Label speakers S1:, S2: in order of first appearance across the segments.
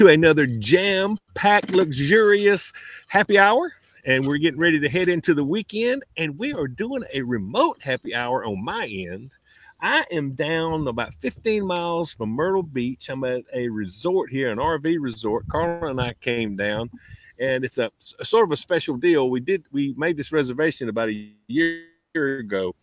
S1: to another jam packed, luxurious happy hour. And we're getting ready to head into the weekend. And we are doing a remote happy hour on my end. I am down about 15 miles from Myrtle Beach. I'm at a resort here, an RV resort. Carla and I came down, and it's a, a sort of a special deal. We did we made this reservation about a year ago,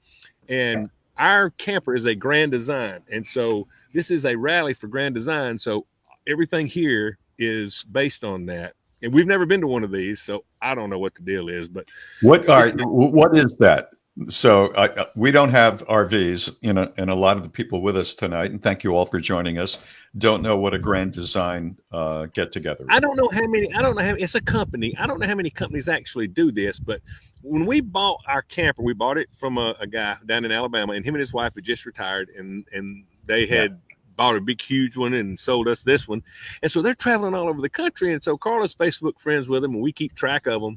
S1: and our camper is a Grand Design, and so this is a rally for Grand Design. So everything here is based on that. And we've never been to one of these, so I don't know what the deal is. But
S2: what are what is that? So uh, we don't have RVs, you know, and a lot of the people with us tonight, and thank you all for joining us, don't know what a grand design uh, get together.
S1: I don't know how many. I don't know how. It's a company. I don't know how many companies actually do this, but when we bought our camper, we bought it from a, a guy down in Alabama, and him and his wife had just retired, and and they had. Yeah bought a big huge one and sold us this one and so they're traveling all over the country and so carla's facebook friends with them and we keep track of them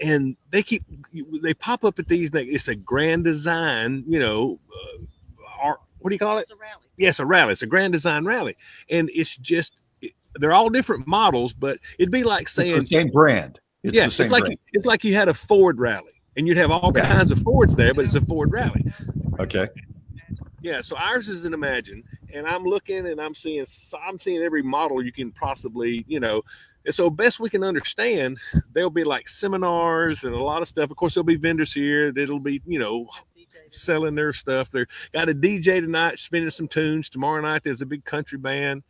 S1: and they keep they pop up at these. It's a grand design, you know, uh, art. What do you call it?
S3: It's a rally.
S1: Yes, a rally. It's a grand design rally, and it's just they're all different models, but it'd be like saying
S2: it's the same brand. It's
S1: yeah,
S2: the same
S1: it's like
S2: brand.
S1: it's like you had a Ford rally, and you'd have all kinds of Fords there, but it's a Ford rally.
S2: Okay.
S1: Yeah, so ours is an Imagine, and I'm looking and I'm seeing I'm seeing every model you can possibly, you know, and so best we can understand, there'll be like seminars and a lot of stuff. Of course, there'll be vendors here that'll be, you know, selling their stuff. They're got a DJ tonight spinning some tunes. Tomorrow night there's a big country band.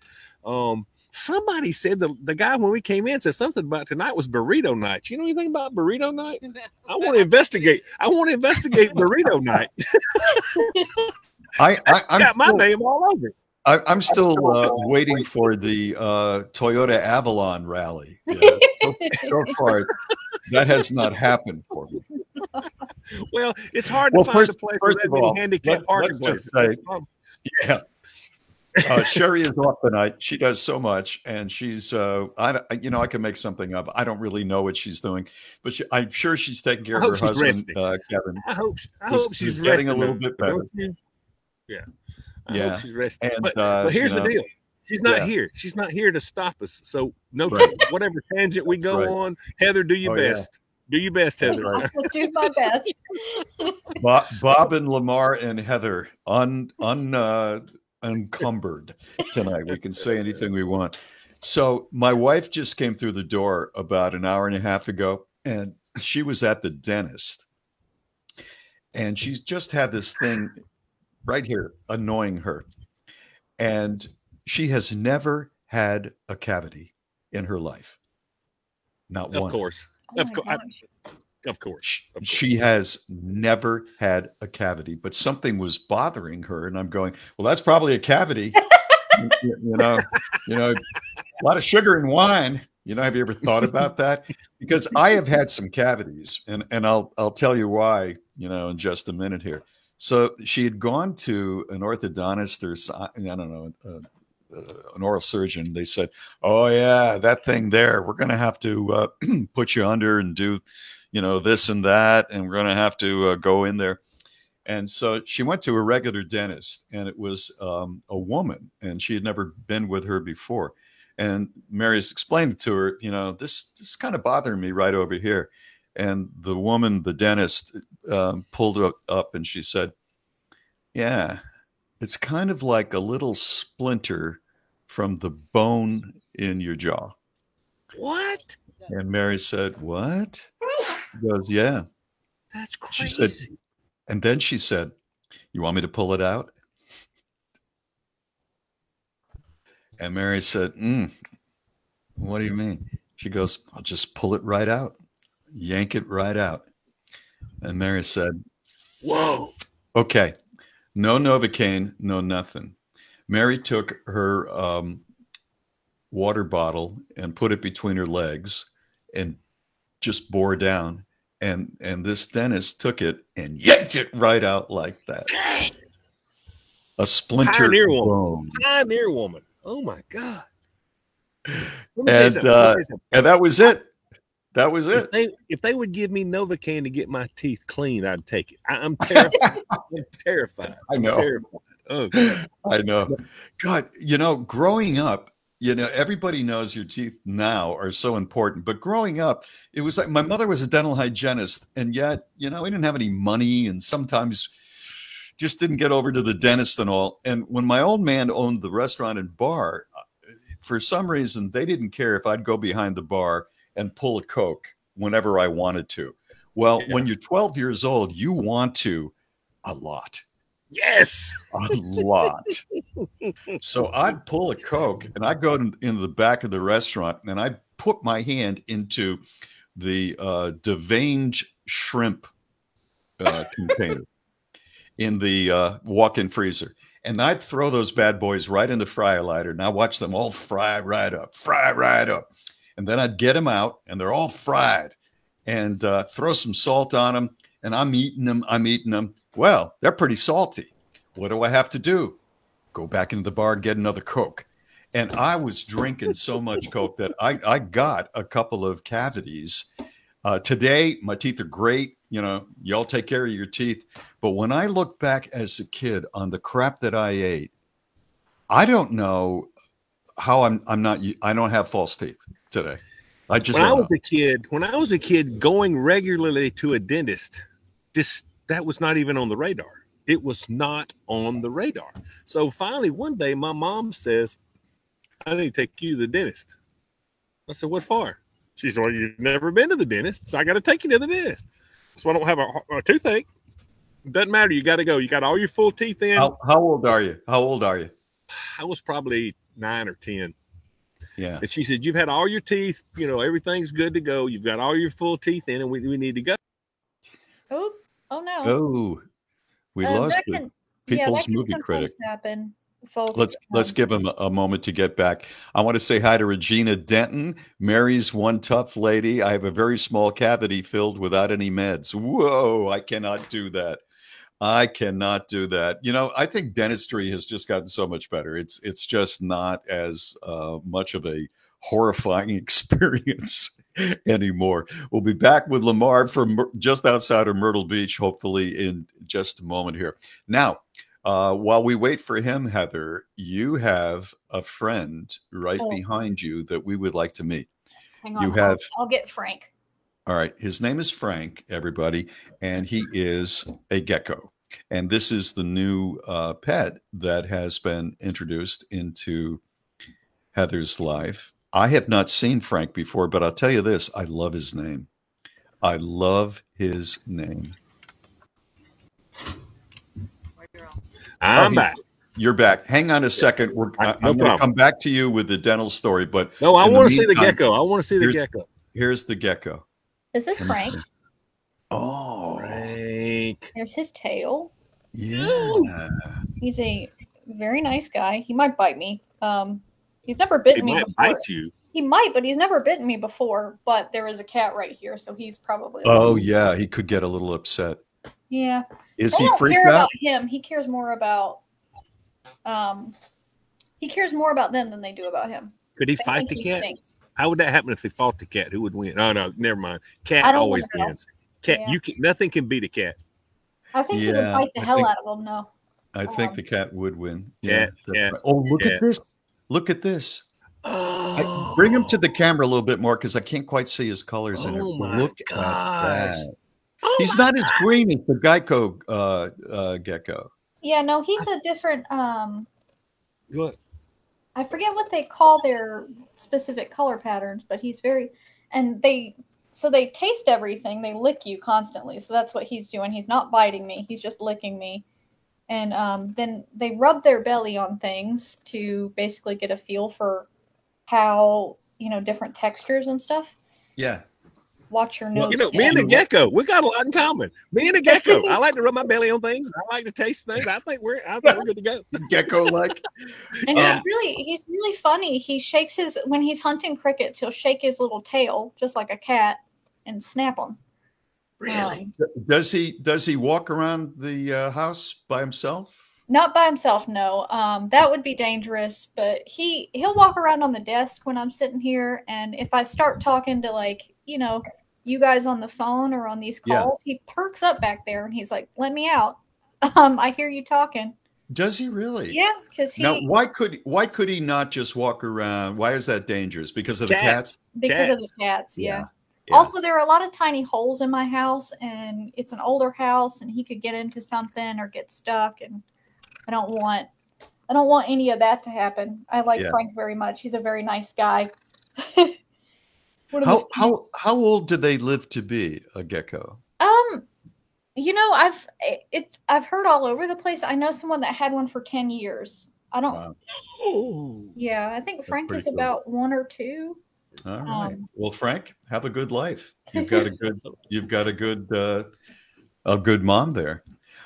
S1: Um, somebody said the, the guy when we came in said something about tonight was burrito night. You know anything about burrito night? I want to investigate. I want to investigate burrito night.
S2: I, I
S1: I'm got my still, name all over it.
S2: I, am still uh, waiting for the uh, Toyota Avalon rally. Yeah. So, so, far, that has not happened for me.
S1: Well, it's hard to find
S2: first,
S1: a place
S2: first
S1: with
S2: of all,
S1: handicapped parking
S2: places.
S1: Say,
S2: yeah. Uh, Sheri is off tonight. She does so much, and she's, uh, I, you know, I can make something up. I don't really know what she's doing, but she, I'm sure she's taking care of her husband, uh, Kevin.
S1: I hope, I hope she's,
S2: she's getting a little bit better.
S1: Yeah.
S2: I yeah.
S1: she's resting.
S2: And,
S1: but,
S2: uh,
S1: but here's
S2: you know,
S1: the deal. She's not
S2: yeah.
S1: here. She's not here to stop us. So no,
S2: Right.
S1: whatever tangent we go
S2: Right.
S1: on, Heather, do your
S2: Oh, yeah.
S1: best. Do your best, Heather.
S3: I will do my best.
S2: Bob, Bob and Lamar and Heather un, un uh, encumbered tonight. We can say anything we want. So my wife just came through the door about an hour and a half ago, and she was at the dentist, and she's just had this thing right here annoying her, and she has never had a cavity in her life, not
S1: of
S2: one.
S1: course.
S3: Oh
S1: of
S3: my
S1: course. Of course.
S2: She,
S1: Of course.
S2: she has never had a cavity, but something was bothering her, and I'm going, well, that's probably a cavity. you, you know, you know, a lot of sugar and wine. You know, have you ever thought about that? Because I have had some cavities, and and I'll I'll tell you why. You know, in just a minute here. So she had gone to an orthodontist or I don't know. Uh, uh, an oral surgeon, they said, "Oh yeah, that thing there. We're going to have to uh, put you under and do, you know, this and that, and we're going to have to uh, go in there." And so she went to a regular dentist, and it was um, a woman, and she had never been with her before. And Mary's explained to her, you know, this this is kind of bothering me right over here. And the woman, the dentist, um, pulled up, and she said, "Yeah, it's kind of like a little splinter from the bone in your jaw."
S1: What?
S2: And Mary said, "What?" She goes, "Yeah."
S1: That's
S2: She
S1: crazy.
S2: said, and then she said, You want me to pull it out? And Mary said, mm, What do you mean? She goes, I'll just pull it right out, yank it right out. And Mary said,
S1: Whoa.
S2: Okay, no Novocaine, no nothing. Mary took her um, water bottle and put it between her legs and just bore down. And and this dentist took it and yanked it right out like that. A splinter
S1: Pioneer woman.
S2: bone.
S1: Pioneer woman. Oh my God. Let me tell you
S2: And
S1: something. Let me
S2: uh,
S1: tell you something.
S2: and that was it. That was
S1: if
S2: it.
S1: they if they would give me Novocaine to get my teeth clean, I'd take it. I, I'm terrified. I'm terrified.
S2: I know.
S1: terrified. Oh, God.
S2: I know. God, you know, growing up, you know, everybody knows your teeth now are so important. But growing up, it was like my mother was a dental hygienist, and yet, you know, we didn't have any money, and sometimes just didn't get over to the dentist and all. And when my old man owned the restaurant and bar, uh, for some reason, they didn't care if I'd go behind the bar and pull a Coke whenever I wanted to. Well, yeah. when you're 12 years old, you want to a lot.
S1: Yes.
S2: A lot. so I'd pull a Coke and I'd go into the back of the restaurant and I'd put my hand into the uh, Devange shrimp uh, container in the uh, walk-in freezer. And I'd throw those bad boys right in the fryer lighter and I watch them all fry right up, fry right up. And then I'd get them out and they're all fried and uh, throw some salt on them. And I'm eating them, I'm eating them. Well, they're pretty salty. What do I have to do? Go back into the bar and get another Coke. And I was drinking so much Coke that I, I got a couple of cavities. Uh, today, my teeth are great. You know, y'all take care of your teeth. But when I look back as a kid on the crap that I ate, I don't know how I'm I'm not I don't have false teeth today. I just
S1: when I
S2: was
S1: know. a kid, when I was a kid going regularly to a dentist, just that was not even on the radar. It was not on the radar. So finally one day my mom says, I need to take you to the dentist. I said, What for? She said, Well, you've never been to the dentist, so I got to take you to the dentist. So I don't have a, a toothache. Doesn't matter. You got to go. You got all your full teeth in.
S2: How, how, old are you? How old are you?
S1: I was probably nine or 10.
S2: Yeah.
S1: And she said, You've had all your teeth, you know, everything's good to go. You've got all your full teeth in, and we, we need to go.
S3: Oh, oh no.
S2: Oh, we uh, lost can, people's yeah, movie critic.
S3: Happen, folks.
S2: Let's um, let's give him a, a, moment to get back. I want to say hi to Regina Denton. Mary's one tough lady. I have a very small cavity filled without any meds. Whoa, I cannot do that. I cannot do that. You know, I think dentistry has just gotten so much better. It's it's just not as uh, much of a horrifying experience anymore. We'll be back with Lamar from just outside of Myrtle Beach, hopefully in just a moment here. Now, uh, while we wait for him, Heather, you have a friend right oh. behind you that we would like to meet.
S3: Hang on, you have. I'll, I'll get Frank.
S2: All right. His name is Frank, everybody, and he is a gecko. And this is the new uh, pet that has been introduced into Heather's life. I have not seen Frank before, but I'll tell you this I love his name. I love his name.
S1: I'm oh, back.
S2: You're back. Hang on a second. We're, I, am going to come back to you with the dental story, but
S1: no, I want to see the gecko. I want to see the gecko.
S2: Here's the gecko.
S3: This is Frank?
S2: Oh,
S1: Frank.
S3: There's his tail.
S2: Yeah.
S3: He's a very nice guy. He might bite me. Um, he's never bitten
S1: he
S3: me
S1: might
S3: before.
S1: Bite you.
S3: He might, but he's never bitten me before. But there is a cat right here, so he's probably.
S2: Oh yeah, he could get a little upset.
S3: Yeah.
S2: Is
S3: they
S2: he
S3: don't
S2: freaked
S3: care
S2: out?
S3: about him. He cares more about. Um, he cares more about them than they do about him.
S1: Could he
S3: I
S1: fight the
S3: he
S1: cat?
S3: thinks.
S1: How would that happen if they fought the cat? Who would win? Oh no, never mind. Cat always
S3: know.
S1: wins. Cat,
S3: Yeah.
S1: you can nothing can beat a cat.
S3: I think he would fight the
S2: I
S3: hell
S2: think-
S3: out of him. No.
S2: I think
S3: Um,
S2: the cat would win.
S1: Cat,
S2: that's
S1: cat.
S2: Oh, look
S1: cat.
S2: at this! Look at this! I,
S1: Oh,
S2: bring him to the camera a little bit more because I can't quite see his colors in it.
S1: Oh,
S2: Look
S1: gosh.
S2: at that!
S1: Oh
S2: He's
S1: my
S2: not as green as the Geico uh, uh, gecko.
S3: Yeah, no, he's a different. Um,
S1: What?
S3: I forget what they call their specific color patterns, but he's very, and they, so they taste everything. They lick you constantly. So that's what he's doing. He's not biting me. He's just licking me. And um, then they rub their belly on things to basically get a feel for how you know different textures and stuff.
S2: Yeah.
S3: Watch your nose.
S1: You know, me and the gecko, we got a lot in common. Me and the gecko. I like to rub my belly on things. I like to taste things. I think we're I think we're good to go.
S2: Gecko like.
S3: And
S1: Yeah.
S3: he's really he's really funny. He shakes his when he's hunting crickets, he'll shake his little tail just like a cat and snap them.
S1: Really?
S2: Does he does he walk around the uh, house by himself?
S3: not by himself, no. Um, that would be dangerous. But he he'll walk around on the desk when I'm sitting here, and if I start talking to like you know you guys on the phone or on these
S2: Yeah.
S3: calls, he perks up back there and he's like, "Let me out. Um, I hear you talking."
S2: Does he really?
S3: Yeah, because he
S2: Now, why could why could he not just walk around? Why is that dangerous? Because of the
S1: Cats.
S2: cats?
S3: because of the
S1: cats.
S3: cats. Yeah.
S2: Yeah.
S3: Also, there are a lot of tiny holes in my house, and it's an older house, and he could get into something or get stuck, and I don't want, I don't want any of that to happen. I like
S2: Yeah.
S3: Frank very much. He's a very nice guy. What
S2: How how how old did they live to be a gecko?
S3: Um, you know, I've it's I've heard all over the place. I know someone that had one for ten years. I don't.
S2: Wow.
S1: Oh,
S3: Yeah, I think Frank is
S2: cool.
S3: about one or two.
S2: All right.
S3: Um,
S2: well, Frank, have a good life. You've got a good you've got a good uh, a good mom there.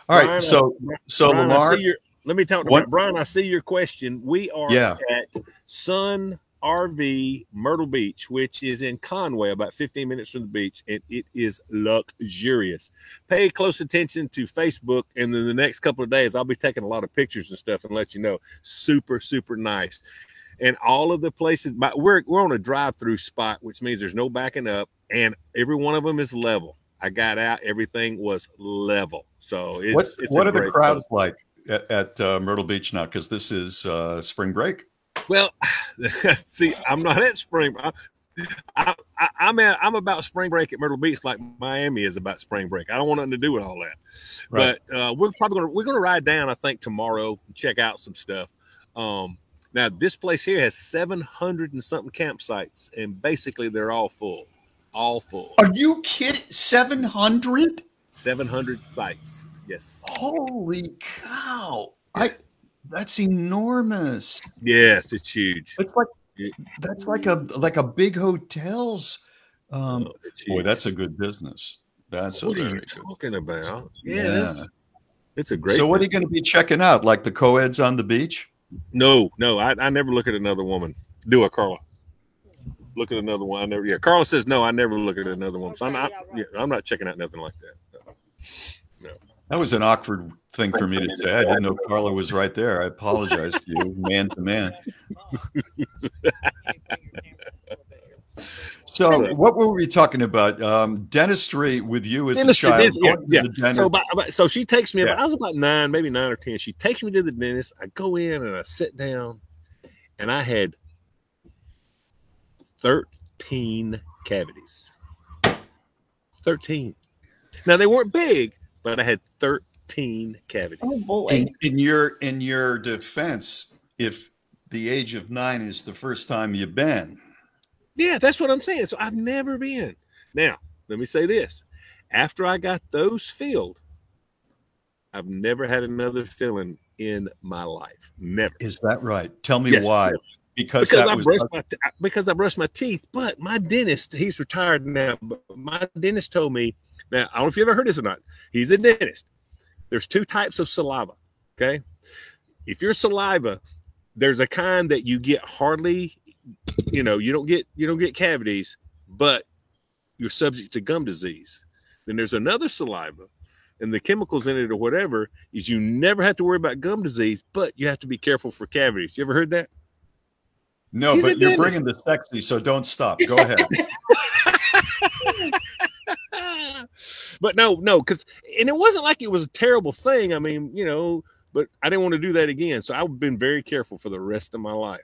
S2: All right.
S1: Brian,
S2: so so
S1: Brian,
S2: Lamar,
S1: your, let me talk to
S2: What-
S1: Brian. I see your question. We are
S2: Yeah.
S1: at Sun RV Myrtle Beach, which is in Conway, about 15 minutes from the beach, and it is luxurious. Pay close attention to Facebook, and then the next couple of days, I'll be taking a lot of pictures and stuff and let you know. Super, super nice. And all of the places, but we're we're on a drive-through spot, which means there's no backing up, and every one of them is level. I got out, everything was level. So it's, it's
S2: what are the crowds
S1: place.
S2: like at, at uh, Myrtle Beach now? Because this is uh, spring break.
S1: Well, see, I'm not at spring. I, I, I'm at, I'm about spring break at Myrtle Beach, like Miami is about spring break. I don't want nothing to do with all that.
S2: Right.
S1: But uh, we're probably gonna we're gonna ride down. I think tomorrow and check out some stuff. Um, now this place here has 700 and something campsites, and basically they're all full, all full.
S2: Are you kidding? Seven hundred?
S1: 700 sites. Yes.
S2: Holy cow! I that's enormous.
S1: Yes, it's huge.
S2: It's like that's like a like a big hotels. Um,
S1: Oh,
S2: boy, that's a good business. That's a
S1: what are
S2: very
S1: you
S2: good.
S1: talking about? Yeah,
S2: Yeah.
S1: that's- it's a great.
S2: So, what are you going to be checking out? Like the co-eds on the beach?
S1: No, no, I, I never look at another woman. Do it, Carla. Look at another one. I never. Yeah, Carla says no. I never look at another one. So I'm not. Yeah, I'm not checking out nothing like that. No.
S2: That was an awkward thing for me to say. I didn't know Carla was right there. I apologize to you, man to man. So, what were we talking about? Um, dentistry with you as
S1: Dentistry,
S2: a child.
S1: dentist- yeah, yeah.
S2: dentist.
S1: So, about, about- so she takes me. About, I was about nine, maybe nine or ten. She takes me to the dentist. I go in and I sit down, and I had thirteen cavities. Thirteen. Now they weren't big, but I had thirteen cavities.
S3: Oh boy.
S2: in, in your in your defense, if the age of nine is the first time you've been,
S1: Yeah, that's what I'm saying. So I've never been. Now, let me say this. After I got those filled, I've never had another filling in my life. Never.
S2: is that right? Tell me
S1: Yes,
S2: why.
S1: never.
S2: Because,
S1: Because
S2: that
S1: I
S2: was
S1: brushed my because I brushed my teeth, but my dentist, he's retired now. But my dentist told me, now I don't know if you ever heard this or not. He's a dentist. There's two types of saliva. Okay. If your saliva, there's a kind that you get hardly, you know, you don't get you don't get cavities, but you're subject to gum disease. Then there's another saliva, and the chemicals in it or whatever is you never have to worry about gum disease, but you have to be careful for cavities. You ever heard that?
S2: no,
S1: He's
S2: but you're
S1: dentist.
S2: bringing the sexy, so don't stop. Go ahead.
S1: but no, no, because and it wasn't like it was a terrible thing. I mean, you know, but I didn't want to do that again. So I've been very careful for the rest of my life.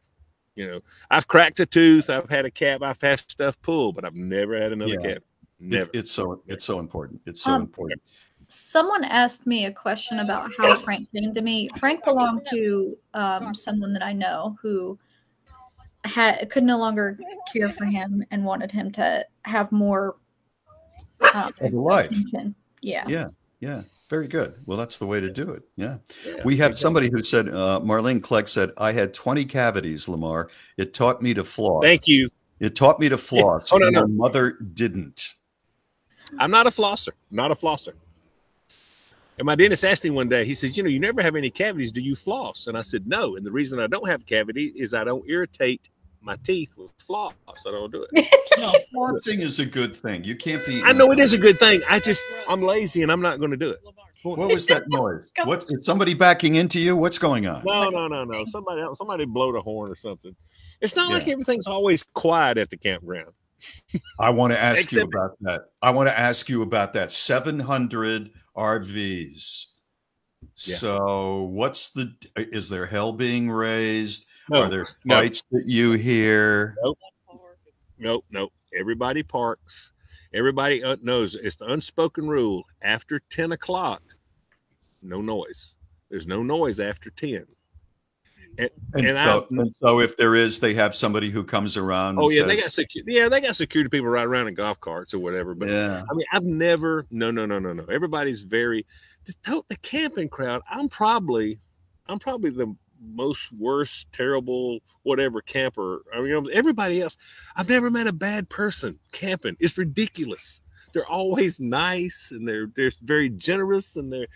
S1: You know, I've cracked a tooth, I've had a cap, I've had stuff pulled, but I've never had another
S2: Yeah.
S1: cap. Never.
S2: It, it's so it's so important. It's so
S3: Um,
S2: important.
S3: Someone asked me a question about how Frank came to me. Frank belonged to um, someone that I know who had could no longer care for him and wanted him to have more um,
S2: Of life.
S3: attention. Yeah.
S2: Yeah, yeah. Very good. Well, that's the way to do it. Yeah.
S1: Yeah.
S2: We have somebody who said, uh, Marlene Clegg said, I had 20 cavities, Lamar. It taught me to floss.
S1: Thank you.
S2: It taught me to floss.
S1: Oh, no,
S2: My
S1: no.
S2: mother didn't.
S1: I'm not a flosser, not a flosser. And my dentist asked me one day, he says, You know, you never have any cavities. Do you floss? And I said, No. And the reason I don't have cavity is I don't irritate my teeth with floss. I don't do it.
S2: No, flossing is a good thing. You can't be.
S1: I know it is a good thing. I just, I'm lazy and I'm not going to do it.
S2: What was that noise? What is somebody backing into you? What's going on?
S1: No, no, no, no. Somebody else, somebody blowed a horn or something. It's not like everything's always quiet at the campground.
S2: I want to ask you about that. I want to ask you about that. 700 RVs. So what's the is there hell being raised?
S1: No,
S2: Are there
S1: no.
S2: fights that you hear?
S1: Nope, nope. Nope. Everybody parks. Everybody uh, knows it's the unspoken rule. After 10 o'clock, no noise. There's no noise after 10.
S2: And,
S1: And
S2: so, and so if there is, they have somebody who comes around.
S1: Oh,
S2: and
S1: yeah, they got security. Yeah, they got security people right around in golf carts or whatever. But
S2: yeah.
S1: I mean, I've never, no, no, no, no, no. Everybody's very, just the camping crowd, I'm probably, I'm probably the most worst, terrible, whatever camper. I mean, everybody else, I've never met a bad person camping. It's ridiculous. They're always nice and they're they're very generous and they're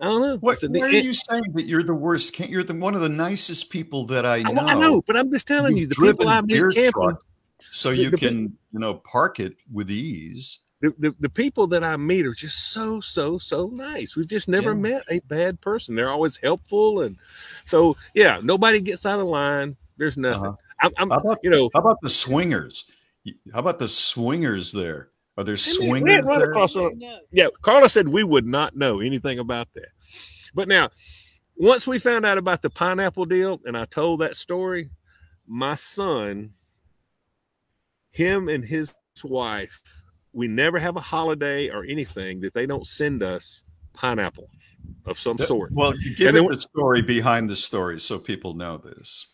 S1: I don't know.
S2: What,
S1: a-
S2: why are you saying that you're the worst? Can't you're the one of the nicest people that I
S1: I,
S2: know?
S1: I know, but I'm just telling you,
S2: You've
S1: the people I meet camping,
S2: truck so you
S1: the-
S2: can you know park it with ease.
S1: The, the, the people that I meet are just so, so, so nice. We've just never
S2: Yeah.
S1: met a bad person. They're always helpful. And so, yeah, nobody gets out of line. There's nothing.
S2: Uh-huh.
S1: I'm, I'm,
S2: How about
S1: you know,
S2: how about the swingers? How about the swingers there? Are there
S1: I we
S2: swingers
S1: had run
S2: there?
S1: across one- yeah, Carla said we would not know anything about that. But now, once we found out about the pineapple deal and I told that story, my son, him and his wife, we never have a holiday or anything that they don't send us pineapple of some sort.
S2: Well, you give
S1: And
S2: it the story behind the story so people know this.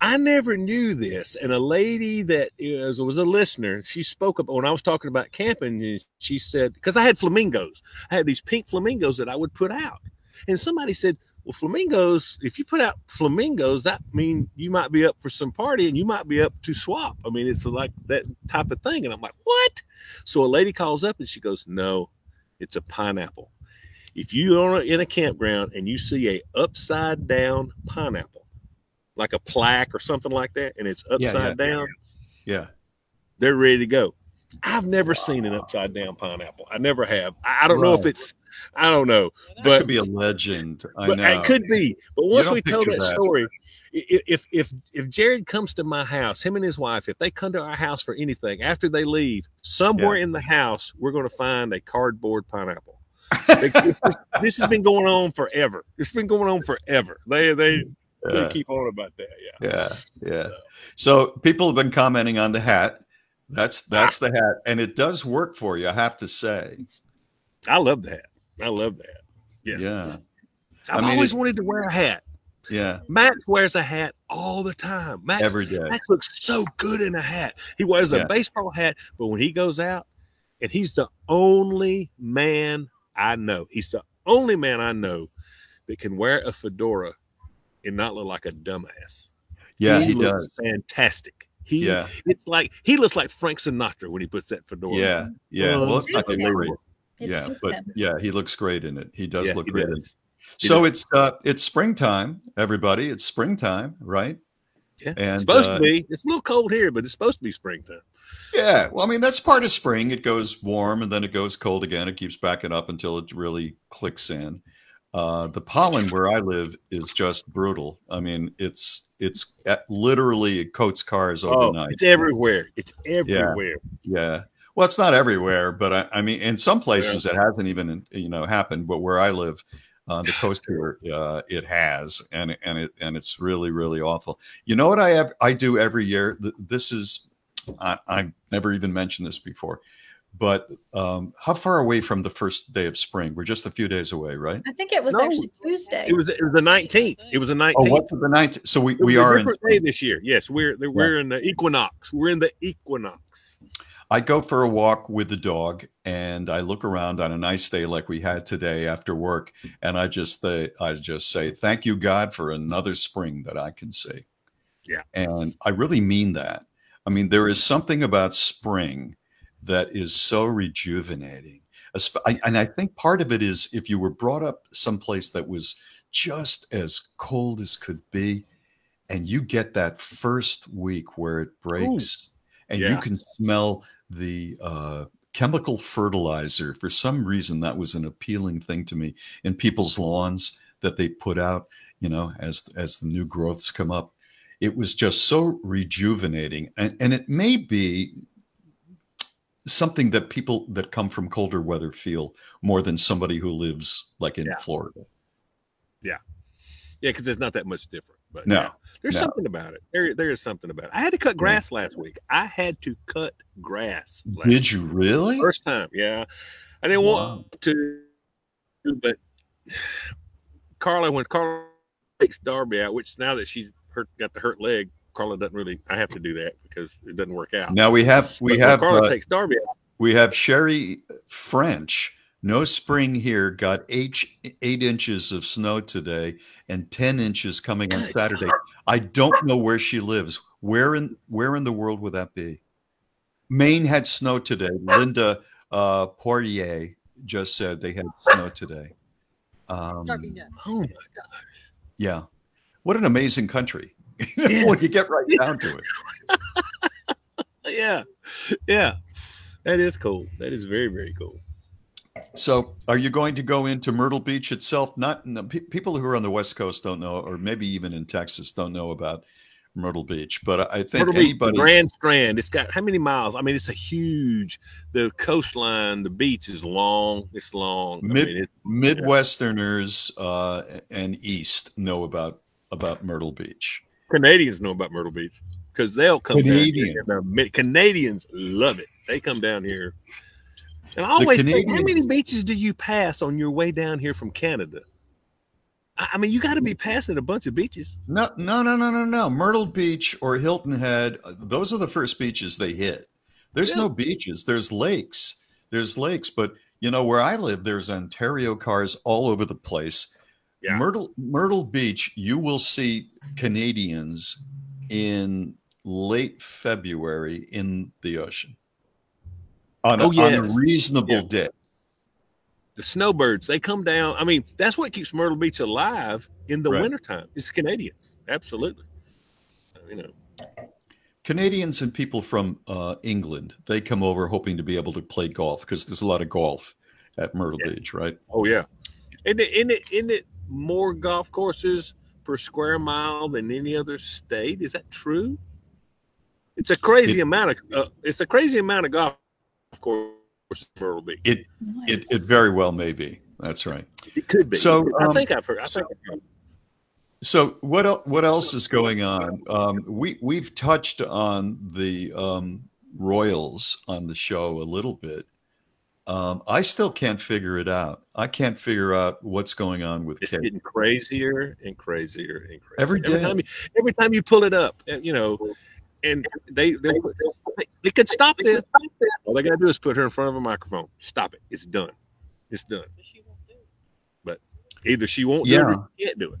S1: I never knew this. And a lady that is, was a listener, she spoke up when I was talking about camping. and She said, because I had flamingos, I had these pink flamingos that I would put out. And somebody said, well, flamingos, if you put out flamingos, that mean you might be up for some party and you might be up to swap. I mean, it's like that type of thing. And I'm like, what? So a lady calls up and she goes, no, it's a pineapple. If you are in a campground and you see a upside down pineapple, like a plaque or something like that, and it's upside
S2: yeah.
S1: down,
S2: Yeah.
S1: they're ready to go. I've never seen an upside down pineapple. I never have. I I don't know if it's, I don't know,
S2: That
S1: but
S2: could be a legend. I
S1: but
S2: know.
S1: it could be. But once we tell that,
S2: that.
S1: story, if if if Jared comes to my house, him and his wife, if they come to our house for anything after they leave, somewhere in the house we're going to find a cardboard pineapple. This has been going on forever. It's been going on forever. They they they keep on about that. Yeah.
S2: Yeah, yeah. So people have been commenting on the hat. That's that's the hat, and it does work for you. I have to say.
S1: I love that. I love that. Yeah.
S2: Yeah,
S1: I've
S2: I mean,
S1: always wanted to wear a hat.
S2: yeah.
S1: Max wears a hat all the time. Max,
S2: Every day.
S1: Max looks so good in a hat. He wears a
S2: Yeah.
S1: baseball hat, but when he goes out, and he's the only man I know, he's the only man I know that can wear a fedora and not look like a dumbass.
S2: Yeah, he
S1: looks
S2: does.
S1: Fantastic. He,
S2: Yeah,
S1: it's like he looks like Frank Sinatra when he puts that fedora.
S2: yeah,
S1: on.
S2: yeah. Well, it's not
S3: suits
S2: the
S3: him.
S2: great.
S3: It
S2: Yeah, but
S3: him.
S2: yeah, he looks great in it. He does
S1: Yeah,
S2: look
S1: he
S2: great.
S1: does.
S2: So
S1: does.
S2: it's uh it's springtime, everybody. It's springtime, right?
S1: Yeah,
S2: And,
S1: it's supposed
S2: uh,
S1: to be. It's a little cold here, but it's supposed to be springtime.
S2: Yeah. Well, I mean, that's part of spring. It goes warm and then it goes cold again. It keeps backing up until it really clicks in. Uh, the pollen where I live is just brutal. I mean, it's it's at, literally it coats cars
S1: Oh,
S2: overnight.
S1: it's everywhere. It's everywhere.
S2: Yeah. Well, it's not everywhere, but I, I mean, in some places it hasn't even you know happened. But where I live, uh, the coast here, uh, it has, and and it and it's really really awful. You know what I have I do every year. This is I, I've never even mentioned this before, but um, how far away from the first day of spring? We're just a few days away, right?
S3: I think it was
S1: No.
S3: actually Tuesday.
S1: It was it was the nineteenth. It was the nineteenth.
S2: Oh,
S1: nineteenth.
S2: what's the ninth? So we,
S1: It was
S2: we
S1: a
S2: are in.
S1: different day this year. Yes, we're we're in the equinox. We're in the equinox.
S2: I go for a walk with the dog and I look around on a nice day like we had today after work and I just say I just say thank you God for another spring that I can see.
S1: Yeah.
S2: And I really mean that. I mean there is something about spring that is so rejuvenating. And I think part of it is if you were brought up someplace that was just as cold as could be and you get that first week where it breaks and you can smell the uh, chemical fertilizer. For some reason, that was an appealing thing to me in people's lawns that they put out. You know, as as the new growths come up, it was just so rejuvenating, and and it may be something that people that come from colder weather feel more than somebody who lives like in
S1: Yeah.
S2: Florida.
S1: Yeah, yeah, because it's not that much different. But
S2: No,
S1: yeah, there's
S2: no.
S1: something about it. There, there is something about it. I had to cut grass last week. I had to cut grass. Last
S2: Did you really?
S1: First time, yeah. I didn't want to, but Carla, when Carla takes Darby out, which now that she's hurt, got the hurt leg, Carla doesn't really. I have to do that because it doesn't work out.
S2: Now we have we
S1: But
S2: have
S1: Carla
S2: uh,
S1: takes Darby out.
S2: we have Sherry French. No spring here. Got eight eight inches of snow today and ten inches coming on Saturday. I don't know where she lives. Where in where in the world would that be? Maine had snow today. Linda uh, Poirier just said they had snow today. Um,
S1: Oh my gosh!
S2: yeah, what an amazing country. when you get right down to it.
S1: Yeah, yeah. That is cool. That is very very cool.
S2: So, are you going to go into Myrtle Beach itself? Not no, pe- people who are on the West Coast don't know, or maybe even in Texas don't know about Myrtle Beach. But I think
S1: Myrtle Beach. Grand Strand. It's got how many miles? I mean, it's a huge. The coastline, the beach is long. It's long. I
S2: Mid-
S1: mean, it,
S2: Midwesterners uh, and East know about about Myrtle Beach.
S1: Canadians know about Myrtle Beach because they'll come
S2: Canadians.
S1: down here. Canadians love it. They come down here. And I always think, how many beaches do you pass on your way down here from Canada? I I mean, you got to be passing a bunch of beaches.
S2: No, no, no, no, no, no. Myrtle Beach or Hilton Head; uh, those are the first beaches they hit. There's
S1: Yeah.
S2: no beaches. There's lakes. There's lakes, but you know where I live, there's Ontario cars all over the place.
S1: Yeah.
S2: Myrtle Myrtle Beach, you will see Canadians in late February in the ocean on a,
S1: Oh,
S2: on a
S1: yes.
S2: reasonable
S1: Yeah.
S2: day.
S1: The snowbirds, they come down. I mean, that's what keeps Myrtle Beach alive in the
S2: Right.
S1: wintertime. It's Canadians. Absolutely. You know,
S2: Canadians and people from uh, England, they come over hoping to be able to play golf because there's a lot of golf at Myrtle
S1: Yeah.
S2: Beach, right?
S1: oh, yeah. Isn't it, isn't, it, isn't it more golf courses per square mile than any other state? Is that true? It's a crazy
S2: It-
S1: amount of uh, it's a crazy amount of golf courses in Myrtle Beach.
S2: It it it very well may be. That's right.
S1: It could be.
S2: So,
S1: I
S2: um,
S1: think I've heard. I think I've heard.
S2: So what el- what else is going on? Um, we we've touched on the um, Royals on the show a little bit. Um, I still can't figure it out. I can't figure out what's going on with
S1: It's
S2: Kate.
S1: getting crazier and crazier and crazier
S2: Every day.
S1: time you, every time you pull it up, uh, you know, and they they they could stop this. All they gotta do is put her in front of a microphone. Stop it. It's done. It's done.
S4: She won't do it.
S1: Either she won't do
S2: Yeah.
S1: it or she can't do it.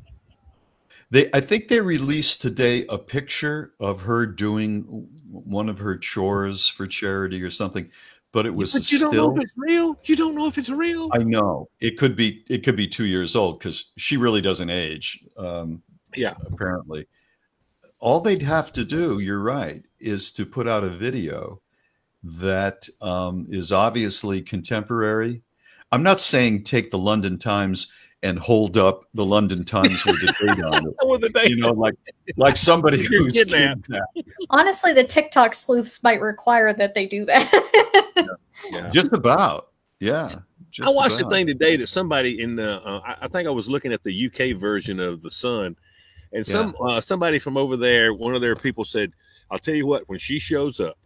S2: They, I think they released today a picture of her doing one of her chores for charity or something, but it was
S1: but you don't know
S2: still.
S1: if it's real. You don't know if it's real.
S2: I know it could be. It could be two years old because she really doesn't age. Um,
S1: Yeah.
S2: apparently. All they'd have to do, you're right, is to put out a video that um, is obviously contemporary. I'm not saying take the London Times and hold up the London Times with the date on it.
S1: With the day-
S2: You know, like like somebody who's
S1: kidnapped.
S2: kidnapped.
S3: Honestly, the TikTok sleuths might require that they do that.
S1: yeah.
S2: Just about, yeah.
S1: I watched
S2: about.
S1: a thing today that somebody in the uh, I, I think I was looking at the UK version of the Sun, and some uh, somebody from over there, one of their people said, "I'll tell you what, when she shows up,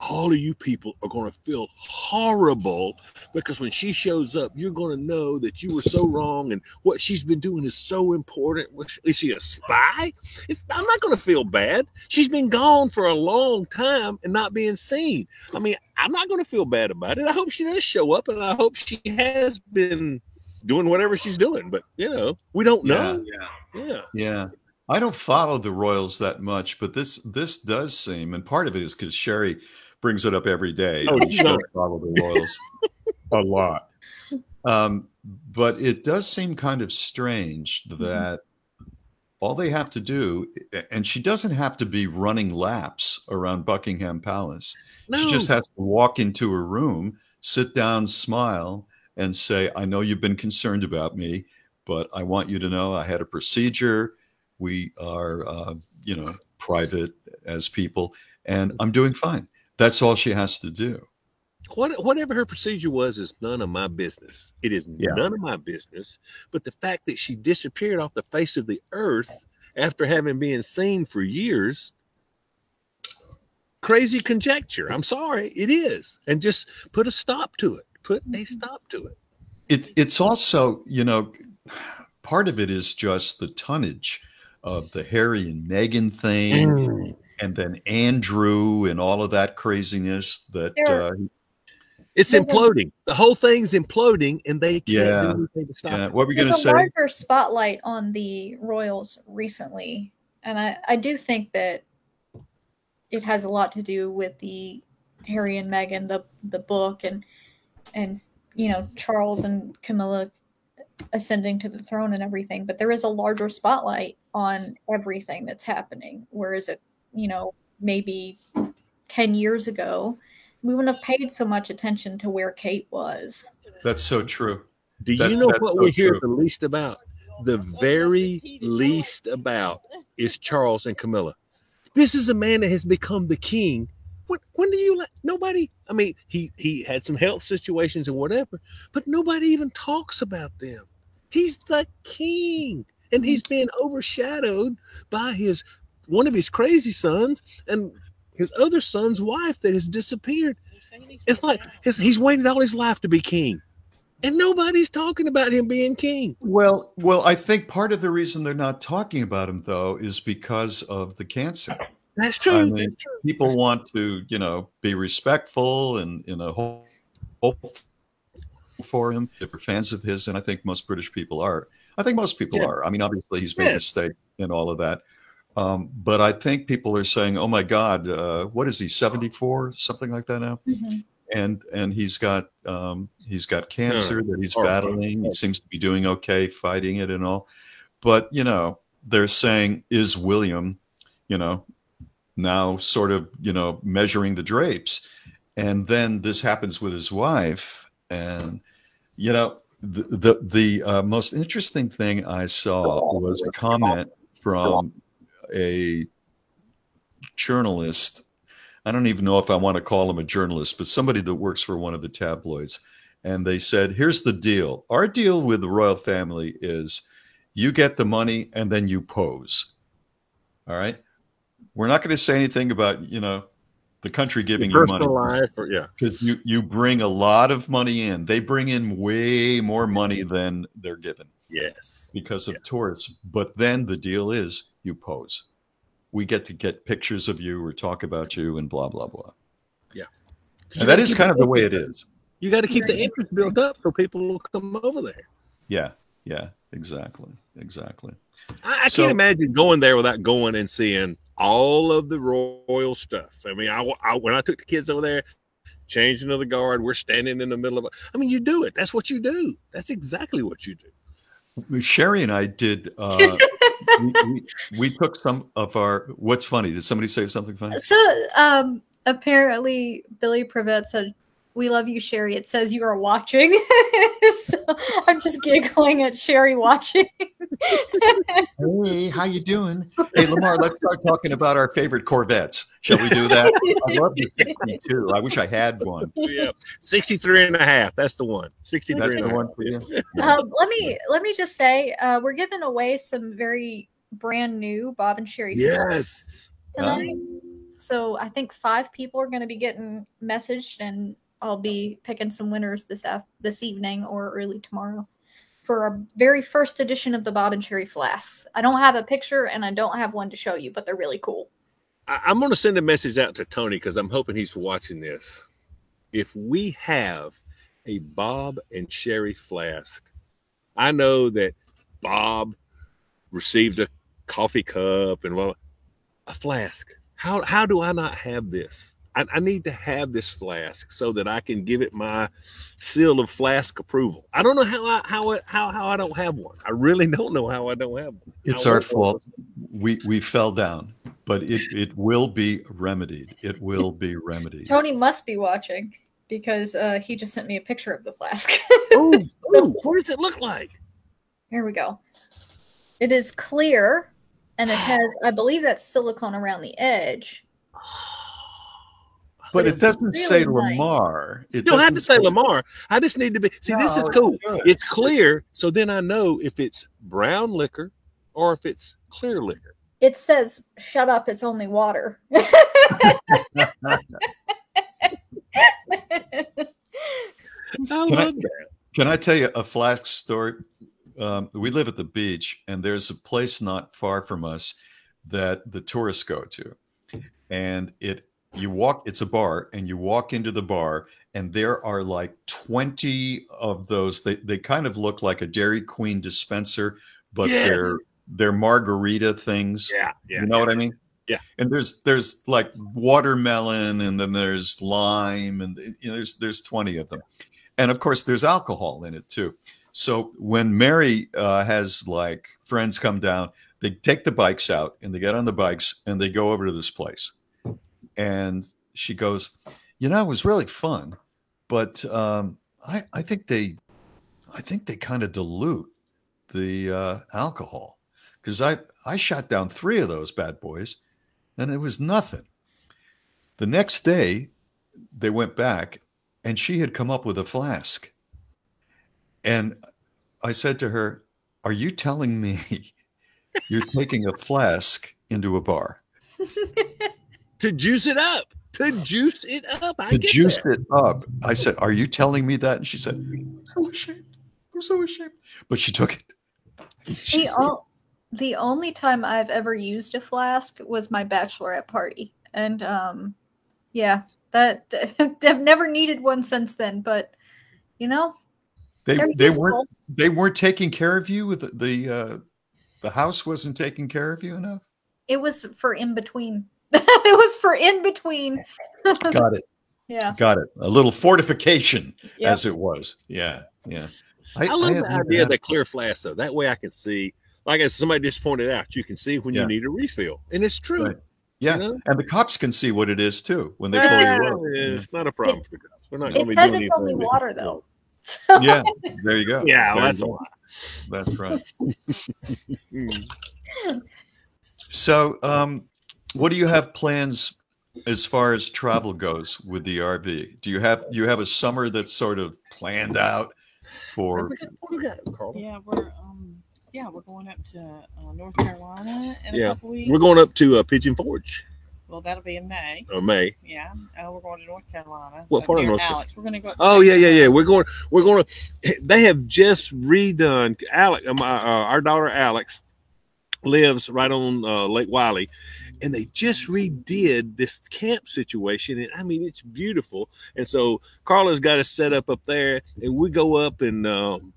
S1: all of you people are going to feel horrible because when she shows up, you're going to know that you were so wrong and what she's been doing is so important. Is she a spy? It's, I'm not going to feel bad. She's been gone for a long time and not being seen. I mean, I'm not going to feel bad about it. I hope she does show up, and I hope she has been doing whatever she's doing. But you know, we don't know. Yeah, yeah.
S2: Yeah. I don't follow the Royals that much, but this this does seem, and part of it is because Sheri brings it up every day.
S1: Oh, sure.
S2: follow the Royals a lot. Um, but it does seem kind of strange that all they have to do, and she doesn't have to be running laps around Buckingham Palace.
S1: No,
S2: She just has to walk into her room, sit down, smile, and say, I know you've been concerned about me, but I want you to know I had a procedure. We are, uh, you know, private as people, and I'm doing fine. That's all she has to do.
S1: what, whatever her procedure was is none of my business. It is
S2: Yeah.
S1: none of my business. But the fact that she disappeared off the face of the earth after having been seen for years, crazy conjecture. I'm sorry, it is. And just put a stop to it. Put a stop to it.
S2: It, it's also, you know, part of it is just the tonnage of the Harry and Meghan thing,
S1: Mm.
S2: and then Andrew and all of that craziness. That uh,
S1: It's
S3: There's a-
S1: imploding. The whole thing's imploding, and they can't
S2: Yeah.
S1: do anything to stop
S2: yeah,
S1: it.
S2: what were we going
S3: There's
S2: to
S3: a
S2: say?
S3: larger spotlight on the royals recently, and I, I do think that it has a lot to do with the Harry and Meghan, the the book, and and you know Charles and Camilla ascending to the throne and everything. But there is a larger spotlight on everything that's happening. Whereas it, you know, maybe ten years ago, we wouldn't have paid so much attention to where Kate was.
S2: That's so true.
S1: Do
S2: That-
S1: you know what
S2: so
S1: we hear
S2: true.
S1: the least about? The very least about is Charles and Camilla. This is a man that has become the king. When, when do you let nobody? I mean, he he had some health situations and whatever, but nobody even talks about them. He's the king, and he's being overshadowed by his one of his crazy sons and his other son's wife that has disappeared. It's like his, he's waited all his life to be king, and nobody's talking about him being king.
S2: Well, well, I think part of the reason they're not talking about him though is because of the cancer.
S1: That's true.
S2: I mean,
S1: That's true.
S2: People want to, you know, be respectful and you know hope, hope for him if they're fans of his, and I think most British people are. I think most people
S1: Yeah.
S2: are. I mean, obviously he's made
S1: Yeah.
S2: mistakes and all of that. Um, but I think people are saying, "Oh my God, uh, what is he? Seventy-four, something like that now." and and he's got um, he's got cancer that he's
S1: Horrible.
S2: battling. He seems to be doing okay fighting it and all. But you know, they're saying is William, you know, now sort of you know measuring the drapes, and then this happens with his wife, and you know the the, the uh, most interesting thing I saw was a comment from a journalist I don't even know if I want to call him a journalist, but somebody that works for one of the tabloids. And they said, here's the deal. Our deal with the royal family is you get the money and then you pose. All right. We're not going to say anything about, you know, the country giving you money
S1: life, or yeah,
S2: because you, you bring a lot of money in. They bring in way more money mm-hmm. than they're given
S1: yes,
S2: because of tourists. But then the deal is you pose. We get to get pictures of you or talk about you and blah, blah, blah.
S1: Yeah,
S2: And that is kind of the way it is.
S1: You got to keep the interest built up so people will come over there.
S2: Yeah. Yeah. Exactly. Exactly.
S1: I, I
S2: So-
S1: can't imagine going there without going and seeing all of the royal stuff. I mean, I, I when I took the kids over there, changing of the guard, we're standing in the middle of it. I mean, you do it. That's what you do. That's exactly what you do.
S2: Sheri and I did. Uh, we, we, we took some of our. What's funny? Did somebody say something funny?
S3: So, um, apparently, Billy Privet said, "We love you, Sheri." It says you are watching. so I'm just giggling at Sheri watching.
S2: Hey, how you doing? Hey, Lamar, let's start talking about our favorite Corvettes. Shall we do that? I love the 62. I wish I had one.
S1: yeah, 63 and a half. That's the one. 63
S2: That's
S1: and
S2: the
S1: a half.
S2: one for you.
S3: um, let me let me just say, uh, we're giving away some very brand new Bob and Sheri flags
S1: Yes.
S3: tonight. So I think five people are going to be getting messaged, and I'll be picking some winners this af- this evening or early tomorrow for our very first edition of the Bob and Sheri flasks. I don't have a picture and I don't have one to show you, but they're really cool.
S1: I, I'm going to send a message out to Tony because I'm hoping he's watching this. If we have a Bob and Sheri flask, I know that Bob received a coffee cup and well, a flask. How how do I not have this? I, I need to have this flask so that I can give it my seal of flask approval. I don't know how I how it, how how I don't have one. I really don't know how I don't have one.
S2: It's
S1: I
S2: our
S1: want one.
S2: fault. We we fell down, but it it will be remedied. It will be remedied.
S3: Tony must be watching because uh, he just sent me a picture of the flask.
S1: Ooh, ooh, what does it look like?
S3: Here we go. It is clear and it has, I believe that's silicone around the edge.
S2: But it doesn't say
S3: really nice.
S2: Lamar. It
S1: You don't have to
S2: doesn't
S1: say Lamar. I just need to be. See, this is cool.
S2: should.
S1: It's clear, so then I know if it's brown liquor or if it's clear liquor.
S3: It says, "Shut up! It's only water."
S1: I
S2: I-
S1: love that.
S2: Can I tell you a flash story? Um, we live at the beach, and there's a place not far from us that the tourists go to, and it you walk. It's a bar, and you walk into the bar, and there are like twenty of those. They they kind of look like a Dairy Queen dispenser, but
S1: Yes.
S2: they're they're margarita things.
S1: Yeah, yeah.
S2: you know what I mean?
S1: Yeah.
S2: And there's there's like watermelon, and then there's lime, and you know, there's there's twenty of them, and of course there's alcohol in it too. So when Mary uh, has like friends come down, they take the bikes out and they get on the bikes and they go over to this place, and she goes, you know, it was really fun, but um, I I think they I think they kind of dilute the uh, alcohol because I I shot down three of those bad boys, and it was nothing. The next day, they went back, and she had come up with a flask, and I said to her, "Are you telling me you're taking a flask into a bar
S1: To juice it up. To juice it up. I
S2: to
S1: get
S2: juice
S1: that.
S2: it up?" I said, "Are you telling me that?" And she said, "I'm so ashamed. I'm so ashamed." But she took it. She
S3: the,
S2: took it.
S3: o- the only time I've ever used a flask was my bachelorette party, and um, yeah, that I've never needed one since then. But you know,
S2: They
S3: they're
S2: they
S3: useful.
S2: weren't they weren't taking care of you with the the, uh, the house wasn't taking care of you enough.
S3: It was for in between. it was for in between.
S2: Got it.
S3: yeah.
S2: Got it. A little fortification,
S3: Yep.
S2: as it was. Yeah, yeah.
S1: I love
S2: have
S1: the idea of
S2: had-
S1: that clear flask, though. That way I can see, like as somebody just pointed out, you can see when
S2: Yeah.
S1: you need a refill. And it's true.
S2: Right. Yeah,
S1: you know?
S2: and the cops can see what it is too when they pull you over.
S1: It's not a problem for the cops. We're not gonna
S3: It
S1: be
S3: says
S1: doing
S3: it's only water,
S1: with-
S3: though.
S2: Yeah, there you go.
S1: Yeah, well, that's a lot.
S2: That's right.
S1: Mm.
S2: So, um, what do you have plans as far as travel goes with the RV? Do you have do you have a summer that's sort of planned out for?
S1: What do we got, Carl?
S4: Yeah, we're um yeah, we're going up to uh, North Carolina in a
S1: Yeah,
S4: couple weeks.
S1: We're going up to uh, Pigeon Forge,
S4: Well, that'll be in May.
S1: or May.
S4: Yeah, uh, we're going to North Carolina.
S1: What part of North Carolina?
S4: Alex? We're going to go. Up
S1: Oh yeah, yeah, yeah. We're going. We're going to. They have just redone. Alex, uh, my, uh, our daughter Alex, lives right on uh, Lake Wylie, and they just redid this camp situation. And I mean, it's beautiful. And so Carla's got us set up up there, and we go up and. Um,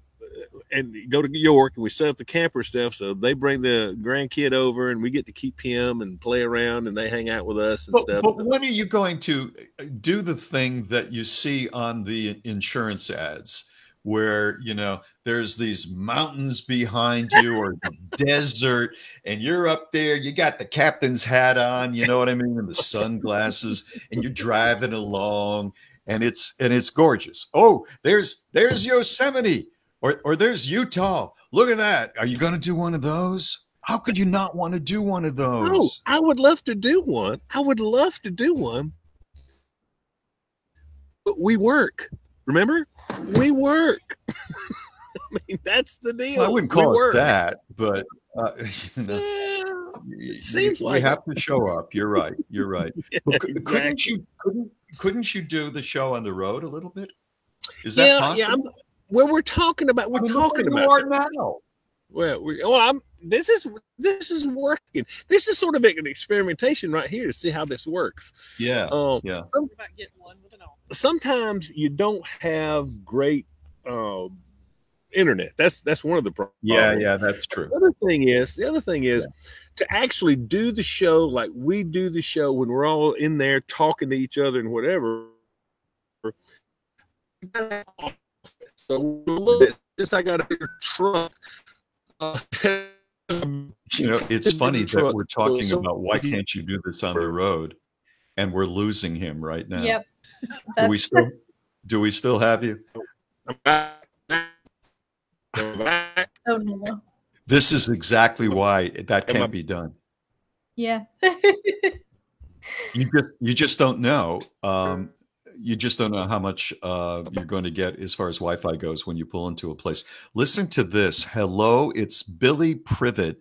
S1: and go to York and we set up the camper stuff. So they bring the grandkid over and we get to keep him and play around and they hang out with us and
S2: But,
S1: stuff.
S2: but when are you going to do the thing that you see on the insurance ads? Where you know there's these mountains behind you or the desert, and you're up there. You got the captain's hat on, you know what I mean, and the sunglasses, and you're driving along, and it's and it's gorgeous. Oh, there's there's Yosemite, or or there's Utah. Look at that. Are you going to do one of those? How could you not want to do one of
S1: Oh,
S2: those?
S1: I would love to do one. I would love to do one. But we work. Remember? We work. I mean, that's the deal.
S2: Well, I wouldn't
S1: We
S2: call it
S1: work.
S2: that, but uh, you know,
S1: Well,
S2: y-
S1: seems
S2: you,
S1: like
S2: you
S1: it.
S2: have to show up. You're right. You're right. But cou- Couldn't you? Couldn't couldn't you do the show on the road a little bit? Is that
S1: yeah,
S2: possible?
S1: yeah. I'm, well, we're talking about. We're
S2: I mean,
S1: talking about.
S2: you are now.
S1: Well, we, well, I'm. This is this is working. This is sort of an experimentation right here to see how this works.
S2: Yeah,
S1: Um,
S2: yeah.
S4: We're about getting one with an office.
S1: Sometimes you don't have great um, internet. That's that's one of the problems.
S2: Yeah, yeah, that's true.
S1: The other thing is, the other thing is to actually do the show like we do the show when we're all in there talking to each other and whatever. So this I got a truck, uh,
S2: You know, it's funny that we're talking about why can't you do this on the road, and we're losing him right now.
S3: Yep.
S2: Do we still? Do we still have you?
S1: I'm back. I'm back.
S3: Oh no.
S2: This is exactly why that can't be done.
S3: Yeah.
S2: you just you just don't know. Um, you just don't know how much uh, you're going to get as far as Wi-Fi goes when you pull into a place. Listen to this. Hello, it's Billy Privet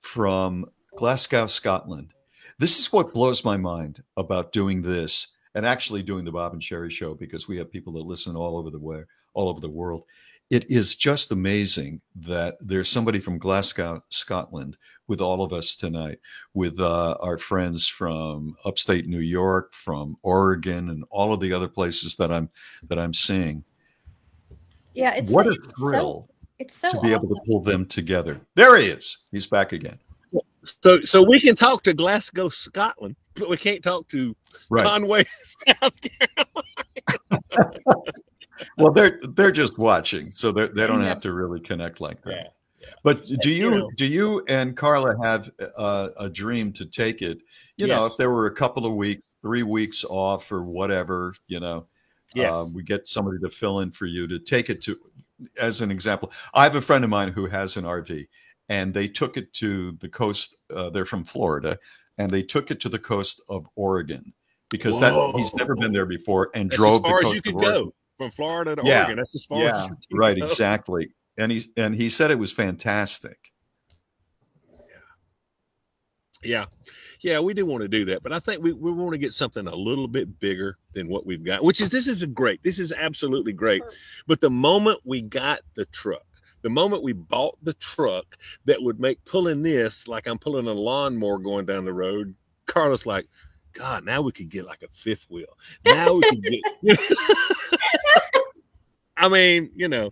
S2: from Glasgow, Scotland. This is what blows my mind about doing this and actually doing the Bob and Sheri show because we have people that listen all over the way, all over the world. It is just amazing that there's somebody from Glasgow, Scotland, with all of us tonight, with uh, our friends from upstate New York, from Oregon, and all of the other places that I'm that I'm seeing.
S3: Yeah, it's
S2: what a
S3: it's
S2: thrill
S3: So, it's so
S2: to be able to pull them together. There he is. He's back again.
S1: So so we can talk to Glasgow, Scotland, but we can't talk to
S2: Right.
S1: Conway, South Carolina.
S2: Well, they're they're just watching, so they they don't
S3: Yeah.
S2: have to really connect like that.
S1: Yeah.
S2: But do
S1: you
S2: you
S1: know.
S2: do you and Carla have uh, a dream to take it? You know, if there were a couple of weeks, three weeks off or whatever, you know,
S1: Yes.
S2: uh, we get somebody to fill in for you to take it to. As an example, I have a friend of mine who has an RV, and they took it to the coast. Uh, they're from Florida, and they took it to the coast of Oregon because that he's never been there before and
S1: That's
S2: drove
S1: as far as you could go from Florida to
S2: Yeah.
S1: Oregon. That's as far as
S2: Yeah,
S1: you can
S2: right,
S1: go.
S2: exactly. And he and he said it was fantastic.
S1: Yeah. Yeah, Yeah, we do want to do that, but I think we, we want to get something a little bit bigger than what we've got, which is this is a great. This is absolutely great. But the moment we got the truck, the moment we bought the truck that would make pulling this like I'm pulling a lawnmower going down the road, Carla's like, God, now we could get like a fifth wheel. Now we could get I mean, you know,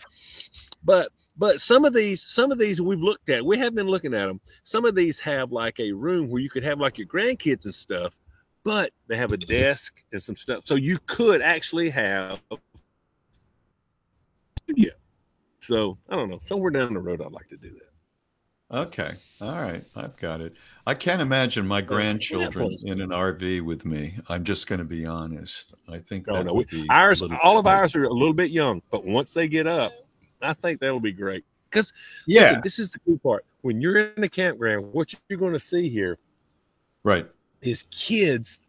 S1: but but some of these some of these we've looked at we have been looking at them some of these have like a room where you could have like your grandkids and stuff but they have a desk and some stuff. So you could actually have studio so i don't know somewhere down the road i'd like to do that
S2: Okay, all right, I've got it. I can't imagine my grandchildren
S1: please.
S2: in an RV with me. I'm just going to be honest. I think that
S1: no,
S2: would be
S1: ours all of ours are a little bit young but once they get up i think that'll be great because
S2: Yeah,
S1: listen, this is the cool part when you're in the campground what you're going to see here
S2: right.
S1: is kids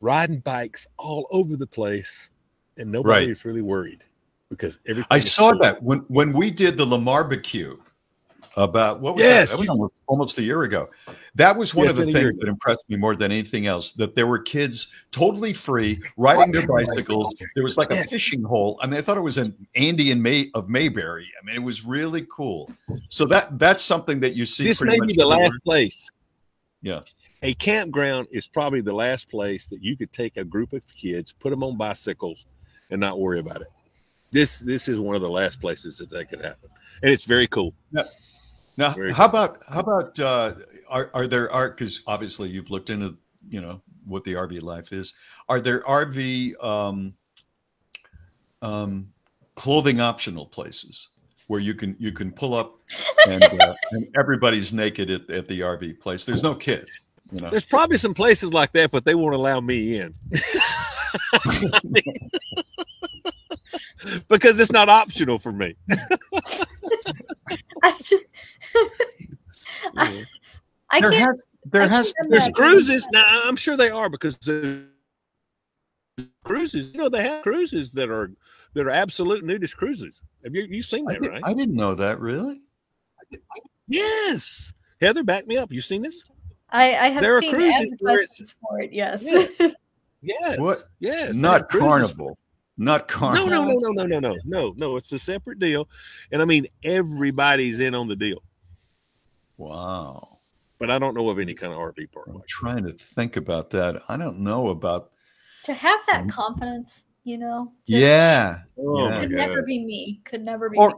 S1: riding bikes all over the place and nobody
S2: Right.
S1: is really worried because everything
S2: I saw that when when we did the Lamar barbecue about what was
S1: Yes,
S2: that? That was almost, almost a year ago. That was one
S1: Yes,
S2: of the
S1: been a year
S2: things that impressed me more than anything else. That there were kids totally free riding their bicycles. There was like a fishing hole. I mean, I thought it was an Andy and May of Mayberry. I mean, it was really cool. So that that's something that you see.
S1: this may be the last place
S2: Yeah.
S1: a campground is probably the last place that you could take a group of kids put them on bicycles and not worry about it this this is one of the last places that that could happen and it's very cool
S2: Now,
S1: Very
S2: how about how about uh, are are there are because obviously you've looked into you know what the RV life is. Are there RV um, um, clothing optional places where you can you can pull up and, uh, and everybody's naked at, at the RV place? There's no kids, you know.
S1: there's probably some places like that but they won't allow me in because it's not optional for me
S3: I just I, I
S2: there
S3: can't.
S2: has there
S3: I
S2: has
S1: There's
S3: imagine.
S1: cruises now. I'm sure they are because the cruises. You know, they have cruises that are that are absolute nudist cruises. Have you you seen
S2: I,
S1: that,
S2: did,
S1: right?
S2: I didn't know that really.
S1: yes. Heather, back me up. You seen this?
S3: I, I have
S1: There are
S3: seen
S1: cruises where it's-
S3: advertisements for it. Yes.
S1: Yes. Yes.
S2: What?
S1: Yes.
S2: Not
S1: have cruises.
S2: carnival. Not
S1: No, no, no, no, no, no, no, no, no. It's a separate deal, and I mean everybody's in on the deal.
S2: Wow.
S1: But I don't know of any kind of RV park
S2: I'm
S1: like.
S2: trying to think about that. I don't know about.
S3: to have that
S2: Mm.
S3: confidence, you know.
S2: Yeah.
S1: Oh
S3: Could never be me. Could never be.
S2: Or-
S3: me.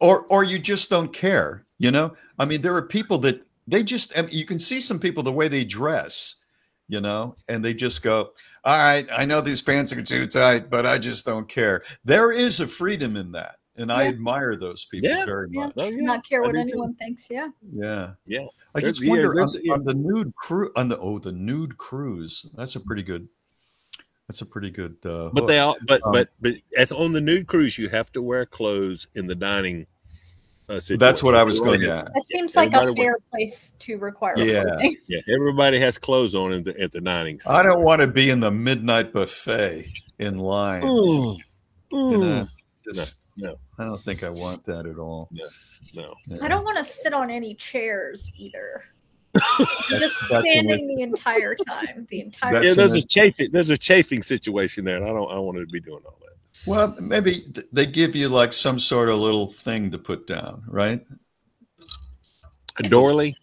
S2: or or you just don't care you know i mean there are people that they just I mean, you can see some people the way they dress you know and they just go all right i know these pants are too tight but i just don't care there is a freedom in that and i admire those people
S1: Yeah.
S2: very
S3: Yeah.
S2: much
S1: Oh,
S3: To
S1: yeah.
S3: not care what
S1: do too.
S3: anyone thinks. Yeah.
S2: yeah
S1: Yeah.
S2: i
S1: There's-
S2: just
S1: yeah,
S2: wonder
S1: there's-
S2: on,
S1: yeah.
S2: on the nude crew on the oh the nude cruise that's a pretty good that's a pretty good uh
S1: But they all, but
S2: Um,
S1: but but at, on the nude cruise, you have to wear clothes in the dining uh, situation.
S2: That's what I was going to
S1: has-
S2: ask.
S3: That seems like a
S1: everybody
S3: fair place to require.
S2: Yeah.
S3: clothing.
S1: Yeah, everybody has clothes on in the, at the dining.
S2: I don't want to be in the midnight buffet in line.
S1: Ooh,
S2: You
S1: ooh,
S2: know, just,
S1: no.
S2: I don't think I want that at all.
S1: no.
S2: Yeah.
S3: I don't want to sit on any chairs either. just
S2: that's the
S3: standing the entire time. The entire
S1: Yeah, there's a chafing. There's a chafing situation there, and I don't. I don't want to be doing all that.
S2: Well, maybe they give you like some sort of little thing to put down, right?
S1: A doily.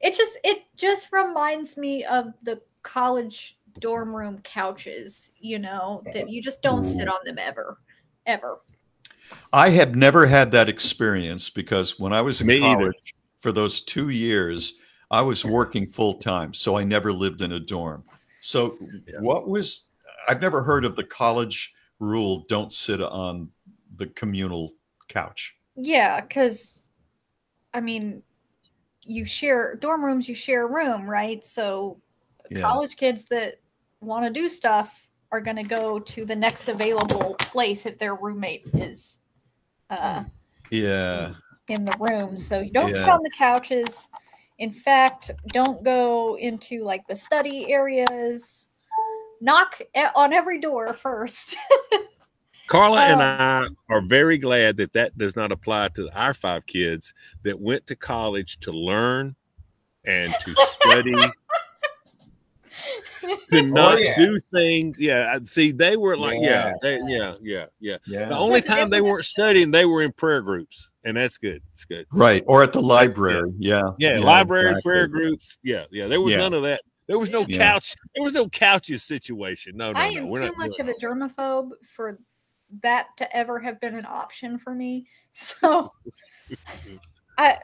S3: it just it just reminds me of the college dorm room couches, you know, that you just don't sit on them ever. Ever.
S2: I have never had that experience because when I was in
S1: Me either.
S2: college for those two years, I was working full time, so I never lived in a dorm. So,
S1: Yeah.
S2: what was I've never heard of the college rule: don't sit on the communal couch.
S3: Yeah, because I mean you share dorm rooms, you share a room, right? So
S2: Yeah.
S3: college kids that want to do stuff are going to go to the next available place if their roommate is uh,
S2: Yeah,
S3: in the room. So you don't sit on the couches. In fact, don't go into like the study areas. Knock on every door first.
S1: Carla and
S3: Um,
S1: I are very glad that that does not apply to our five kids that went to college to learn and to study, to not
S2: yeah.
S1: do things. Yeah, see, they were like, yeah,
S2: Yeah.
S1: they- yeah, yeah, yeah.
S2: yeah.
S1: The only time they weren't studying, they were in prayer groups, and that's good. It's good.
S2: right, or at the library. Yeah,
S1: Yeah, library
S2: exactly.
S1: prayer groups. Yeah, yeah. There was
S2: Yeah.
S1: none of that. There was no
S2: Yeah.
S1: couch. There was no couches situation. No, no,
S3: I
S1: no.
S3: am
S1: We're
S3: too
S1: not
S3: much of a germaphobe for that to ever have been an option for me. So I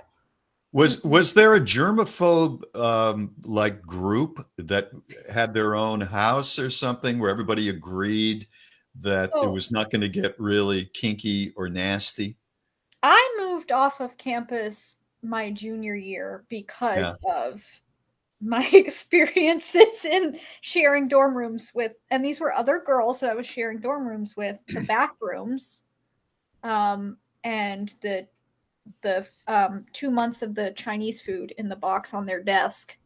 S2: Was was there a germaphobe um, like group that had their own house or something where everybody agreed that it was not going to get really kinky or nasty?
S3: I moved off of campus my junior year because of my experiences in sharing dorm rooms with and these were other girls that I was sharing dorm rooms with the bathrooms um and the the um 2 months of the Chinese food in the box on their desk.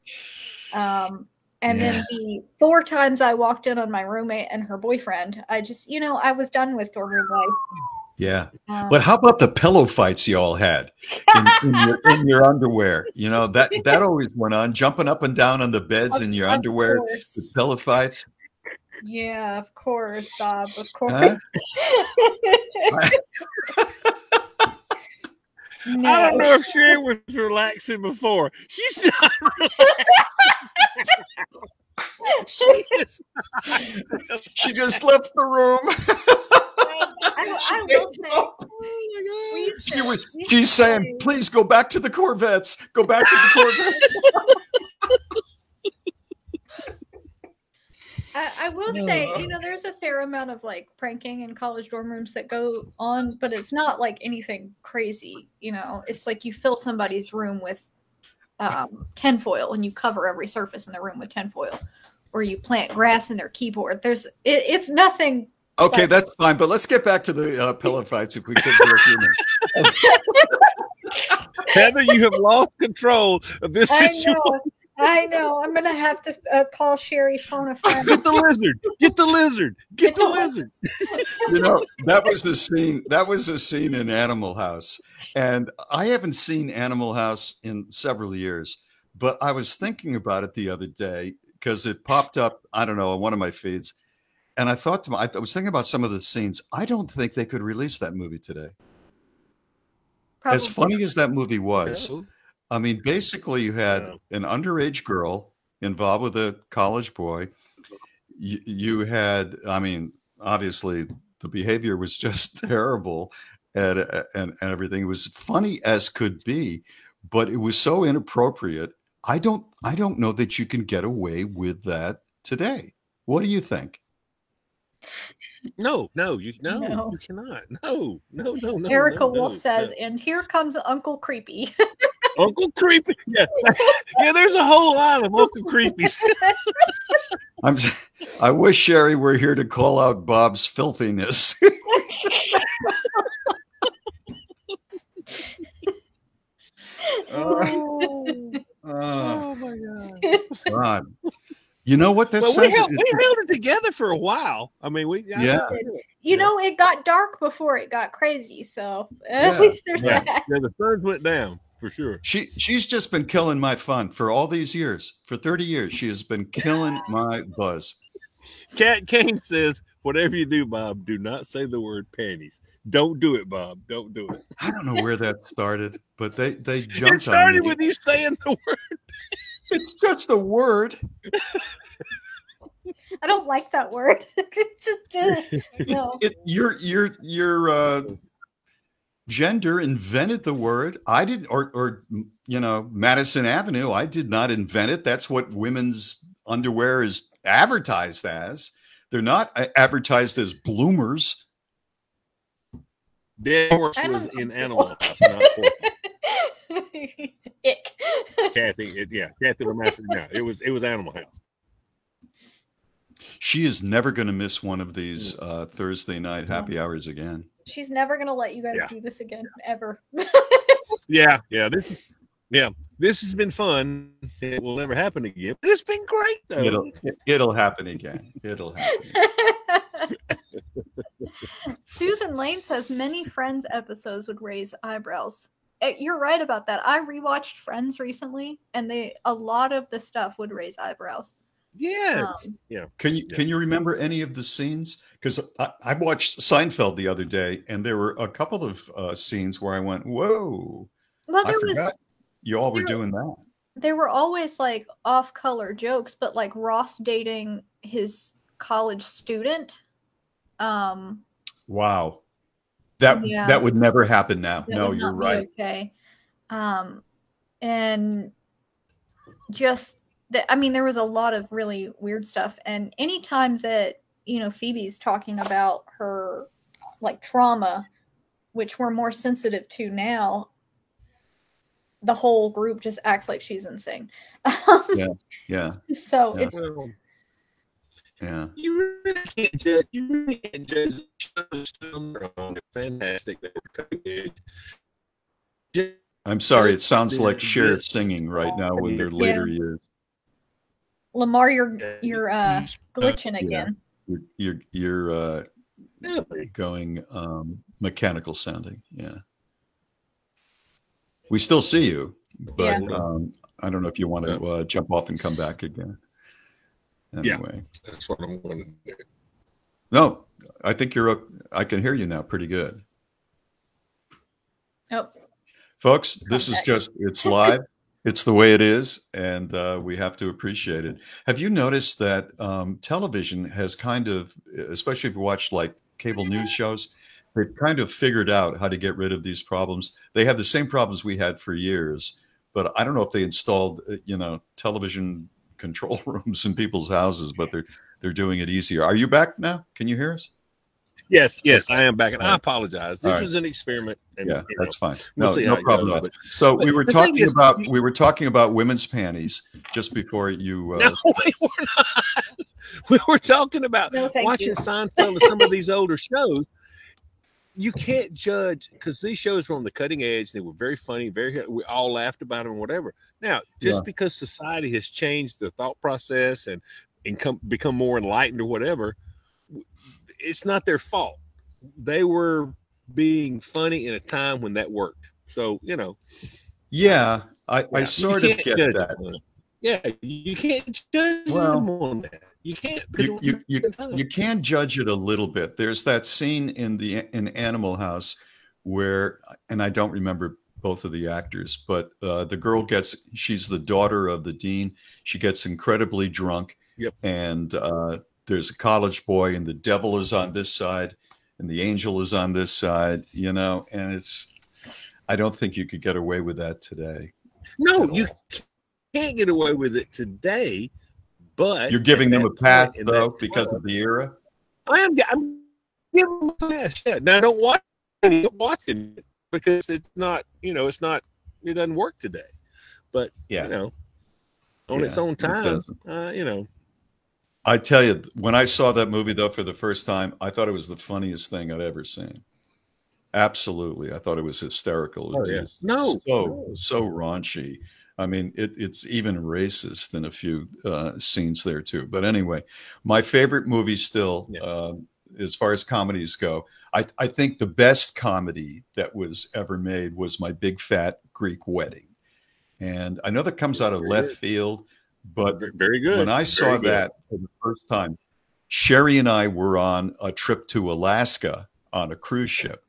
S3: Um and then the four times I walked in on my roommate and her boyfriend I just you know I was done with dorm room life
S2: Yeah,
S3: um,
S2: but how about the pillow fights you all had in, in, your, in your underwear? You know that that always went on, jumping up and down on the beds
S3: Of-
S2: in your
S3: of
S2: underwear, the pillow fights.
S3: Yeah, of course, Bob. Of course. no.
S1: I don't know if Sheri was relaxing before. She's not relaxing. she, She's
S2: She just left the room.
S3: I, I will say, we
S2: She was. She's
S3: to
S2: saying, "Please go back to the Corvettes. Go back to the Corvettes."
S3: I, I will say, you know, there's a fair amount of like pranking in college dorm rooms that go on, but it's not like anything crazy. You know, it's like you fill somebody's room with um, tinfoil and you cover every surface in the room with tinfoil, or you plant grass in their keyboard. There's, it, it's nothing
S2: Okay,
S3: But-
S2: that's fine. But let's get back to the uh, pillow fights if we could for a few minutes.
S1: Heather, you have lost control of this
S3: I
S1: situation.
S3: know. I know. I'm gonna have to uh, call Sheri phone a friend.
S1: Get the lizard. Get the lizard. Get the lizard.
S2: You know, that was the scene. That was the scene in Animal House, and I haven't seen Animal House in several years. But I was thinking about it the other day because it popped up. I don't know on one of my feeds, and I thought to my, I was thinking about some of the scenes. I don't think they could release that movie today. As funny as that movie was,
S1: Oh,
S2: I mean, basically, you had
S1: Yeah.
S2: an underage girl involved with a college boy. You, you had, I mean, obviously, the behavior was just terrible, and, and and everything. It was funny as could be, but it was so inappropriate. I don't, I don't know that you can get away with that today. What do you think?
S1: No, no, you no,
S3: no,
S1: you cannot. No, no, no, no.
S3: Erica
S1: no,
S3: Wolf
S1: no,
S3: says, and here comes Uncle Creepy.
S1: Uncle Creepy. Yeah. yeah, there's a whole lot of Uncle Creepies.
S2: I'm I wish Sheri were here to call out Bob's filthiness. oh, oh my god. god. You know what this
S1: well,
S2: says?
S1: we held,
S2: It-
S1: we held it together for a while. I mean, we I-
S2: Yeah.
S3: You
S1: Yeah.
S3: know, it got dark before it got crazy, so at
S2: Yeah,
S3: least there's
S1: yeah.
S3: that.
S1: yeah, the suns went down for sure.
S2: She she's just been killing my fun for all these years. For 30 years, she has been killing my buzz.
S1: Cat Kane says, "Whatever you do, Bob, do not say the word panties. Don't do it, Bob. Don't do it."
S2: I don't know where that started, but they they jumped on
S1: started
S2: me.
S1: with you saying the word.
S2: It's just a word.
S3: I don't like that word. it's just uh, no.
S2: It, your your your uh, gender invented the word. I didn't, or or you know, Madison Avenue. I did not invent it. That's what women's underwear is advertised as. They're not uh, advertised as bloomers.
S1: Dead horse was in Animal not Porky.
S3: Ick.
S1: Kathy. It, yeah, Kathy Lemassa. No, it was it was Animal House.
S2: She is never going to miss one of these uh, Thursday night happy hours again.
S3: She's never gonna let you guys
S1: Yeah.
S3: do this again, ever.
S1: Yeah, yeah. This, yeah, this has been fun. It will never happen again. But it's been great though.
S2: It'll it'll happen again. It'll happen.
S3: Susan Lane says many Friends episodes would raise eyebrows. Eh, You're right about that. I rewatched Friends recently, and they a lot of the stuff would raise eyebrows.
S1: yes.
S3: Um,
S2: Can you
S1: Yeah.
S2: can you remember any of the scenes? Because I, I watched Seinfeld the other day, and there were a couple of uh, scenes where I went, "Whoa!"
S3: Well,
S2: I
S3: there
S2: forgot
S3: was
S2: you all were
S3: there-
S2: doing that.
S3: there were always like off-color jokes, but like Ross dating his college student. Um,
S2: Wow, that
S3: Yeah.
S2: that would never happen now.
S3: that
S2: No,
S3: would
S2: you're
S3: not be
S2: right.
S3: Okay. Um, and just that, I mean, there was a lot of really weird stuff. And anytime that, you know, Phoebe's talking about her like trauma, which we're more sensitive to now, the whole group just acts like she's insane.
S2: Yeah, Yeah.
S3: So
S2: Yeah.
S3: it's,
S1: Well,
S2: yeah.
S1: you really can't judge. You really can't judge the shows on their. They're fantastic. They were cutting edge. Just
S2: I'm sorry. It sounds like Cher singing right now in their
S1: Yeah.
S2: later years.
S3: Lamar, you're, you're, uh, glitching
S2: yeah.
S3: again.
S2: You're you're, you're uh,
S1: Really?
S2: going um, mechanical sounding. Yeah. We still see you, but
S1: Yeah.
S2: um, I don't know if you want to uh, jump off and come back again.
S1: Yeah. That's what I'm going to do.
S2: no, I think you're. I can hear you now, pretty good,
S3: Oh,
S2: folks. This is just it's live. it's the way it is, and uh, we have to appreciate it. Have you noticed that um, television has kind of, especially if you watch like cable news shows, they've kind of figured out how to get rid of these problems. They have the same problems we had for years, but I don't know if they installed, uh, you know, television control rooms in people's houses, but they're they're doing it easier. Are you back now? Can you hear us?
S1: Yes, yes, I am back, and
S2: All
S1: I apologize. This
S2: right.
S1: was an experiment. And,
S2: Yeah,
S1: you know,
S2: that's fine.
S1: we'll
S2: No, no problem
S1: goes, but-
S2: So
S1: but
S2: we were talking
S1: is,
S2: about we were talking about women's panties just before you. Uh,
S1: No, we were not. We were talking about
S3: no,
S1: watching
S3: you.
S1: Seinfeld and some of these older shows. You can't judge because these shows were on the cutting edge. They were very funny, very. Uh, we all laughed about them, whatever. Now, just
S2: Yeah.
S1: because society has changed the thought process and and come, become more enlightened or whatever, it's not their fault. They were being funny in a time when that worked. So you know,
S2: yeah, I, I sort of get that.
S1: them. Yeah, you can't judge
S2: Well,
S1: them on that. You can't.
S2: You, you, you, you can judge it a little bit. There's that scene in the in Animal House where, and I don't remember both of the actors, but uh, the girl gets she's the daughter of the dean. She gets incredibly drunk,
S1: Yep.
S2: and uh, there's a college boy, and the devil is on this side, and the angel is on this side. You know, and it's. I don't think you could get away with that today.
S1: No, you can't get away with it today. But
S2: You're giving them a pass
S1: point
S2: though because
S1: club-
S2: of the era.
S1: I am. I'm giving them a pass. Yeah. Now I don't watch it, watching it because it's not. You know, it's not. It doesn't work today. But
S2: Yeah.
S1: you know, on its own time,
S2: doesn't.
S1: uh, you know,
S2: I tell you, when I saw that movie though for the first time, I thought it was the funniest thing I'd ever seen. Absolutely, I thought it was hysterical. It
S1: Oh,
S2: was
S1: yeah.
S2: just
S1: No,
S2: so
S1: no.
S2: so raunchy. I mean, it, it's even racist in a few uh, scenes there too. But anyway, my favorite movie still,
S1: Yeah.
S2: uh, as far as comedies go, I, I think the best comedy that was ever made was My Big Fat Greek Wedding, and I know that comes out of
S1: Very
S2: left
S1: good.
S2: field, but
S1: Very good.
S2: when I saw
S1: good.
S2: that for the first time, Sheri and I were on a trip to Alaska on a cruise ship,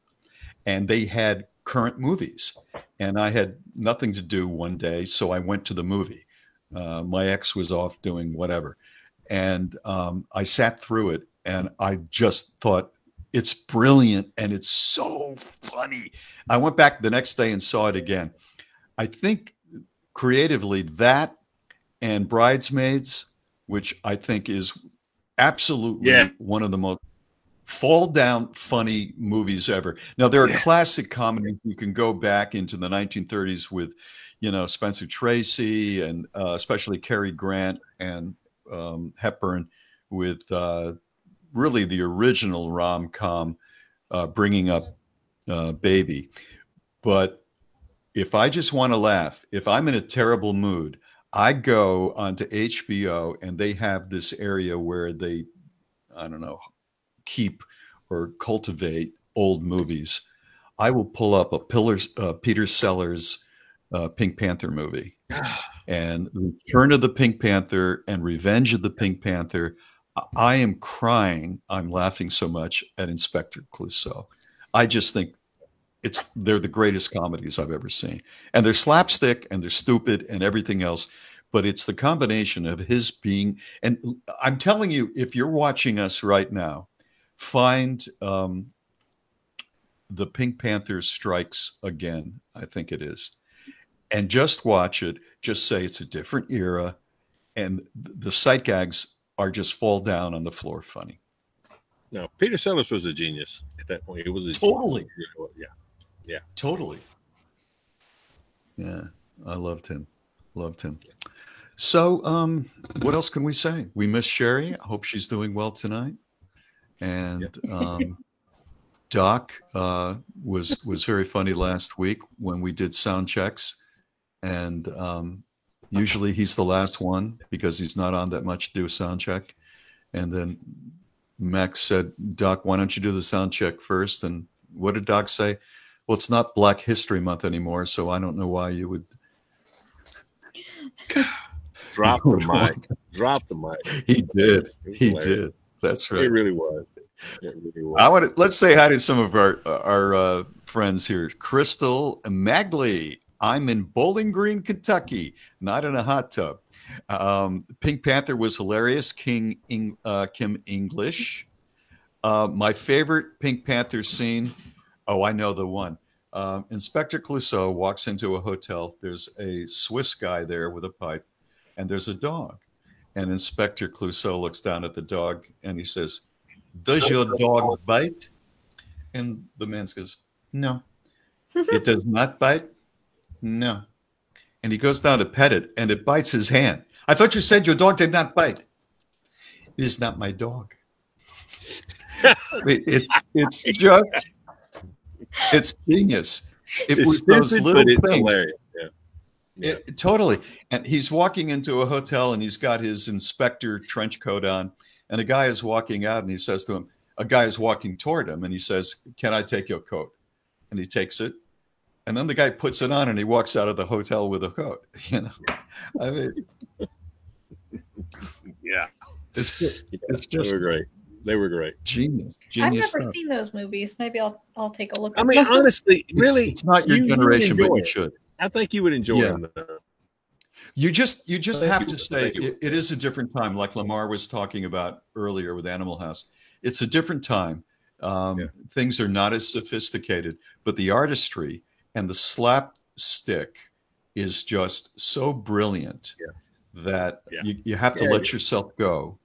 S2: and they had current movies. And I had nothing to do one day, so I went to the movie. Uh, my ex was off doing whatever. And um, I sat through it, and I just thought, it's brilliant and it's so funny. I went back the next day and saw it again. I think creatively that and Bridesmaids, which I think is absolutely
S1: Yeah.
S2: one of the most fall down funny movies ever. Now there are
S1: Yeah.
S2: classic comedies you can go back into the 1930s with, you know, Spencer Tracy and uh, especially Cary Grant and um, Hepburn with uh, really the original rom com, uh, bringing up uh, Baby. But if I just want to laugh, if I'm in a terrible mood, I go onto HBO and they have this area where they, I don't know, keep or cultivate old movies. I will pull up a Pillars, uh, Peter Sellers uh, Pink Panther movie and Return of the Pink Panther and Revenge of the Pink Panther. I- I am crying. I'm laughing so much at Inspector Clouseau. I just think it's they're the greatest comedies I've ever seen. And they're slapstick and they're stupid and everything else. But it's the combination of his being and I'm telling you, if you're watching us right now, find um, the Pink Panther strikes again. I think it is, and just watch it. Just say it's a different era, and the sight gags are just fall down on the floor funny.
S1: No, Peter Sellers was a genius at that point. He was a
S2: Totally.
S1: genius. Yeah.
S2: Totally. Yeah, I loved him. Loved him. So, um, what else can we say? We miss Sheri. I hope she's doing well tonight. And um, Doc uh, was was very funny last week when we did sound checks, and um, usually he's the last one because he's not on that much to do a sound check. And then Max said, "Doc, why don't you do the sound check first? And what did Doc say? Well, it's not Black History Month anymore, so I don't know why you would
S1: Drop the mic. Drop the mic.
S2: He did.
S1: Was
S2: He did. That's
S1: It
S2: right.
S1: really was. Really.
S2: I want to let's say hi to some of our our uh, friends here. Crystal Magley. I'm in Bowling Green, Kentucky, not in a hot tub. Um, Pink Panther was hilarious. King Eng, uh, Kim English. Uh, my favorite Pink Panther scene. Oh, I know the one. Um, Inspector Clouseau walks into a hotel. There's a Swiss guy there with a pipe, and there's a dog. And Inspector Clouseau looks down at the dog and he says, Does your dog bite? And the man says, No. it does not bite? No. And he goes down to pet it and it bites his hand. I thought you said your dog did not bite. It is not my dog. I mean, it, it's just, it's genius. It
S1: It's
S2: was those little
S1: it's
S2: things.
S1: Yeah. Yeah.
S2: It- totally. And he's walking into a hotel and he's got his inspector trench coat on. And a guy is walking out and he says to him, a guy is walking toward him and he says, Can I take your coat? And he takes it. And then the guy puts it on and he walks out of the hotel with a coat. You know, I mean,
S1: yeah.
S2: it's,
S1: Yeah.
S2: it's
S1: They
S2: just
S1: were great. They were great.
S2: genius. genius I've
S3: never
S2: stuff.
S3: seen those movies. Maybe I'll I'll take a look.
S1: I mean, honestly, really,
S2: It's not your
S1: you- you
S2: generation, but you
S1: it.
S2: should.
S1: I think you would enjoy
S2: Yeah.
S1: them. though.
S2: You just you just
S1: Thank
S2: have
S1: you.
S2: to say it, it is a different time, like Lamar was talking about earlier with Animal House. It's a different time. Um,
S1: Yeah.
S2: Things are not as sophisticated, but the artistry and the slapstick is just so brilliant that
S1: Yeah.
S2: you, you have to
S1: Yeah,
S2: let yourself go.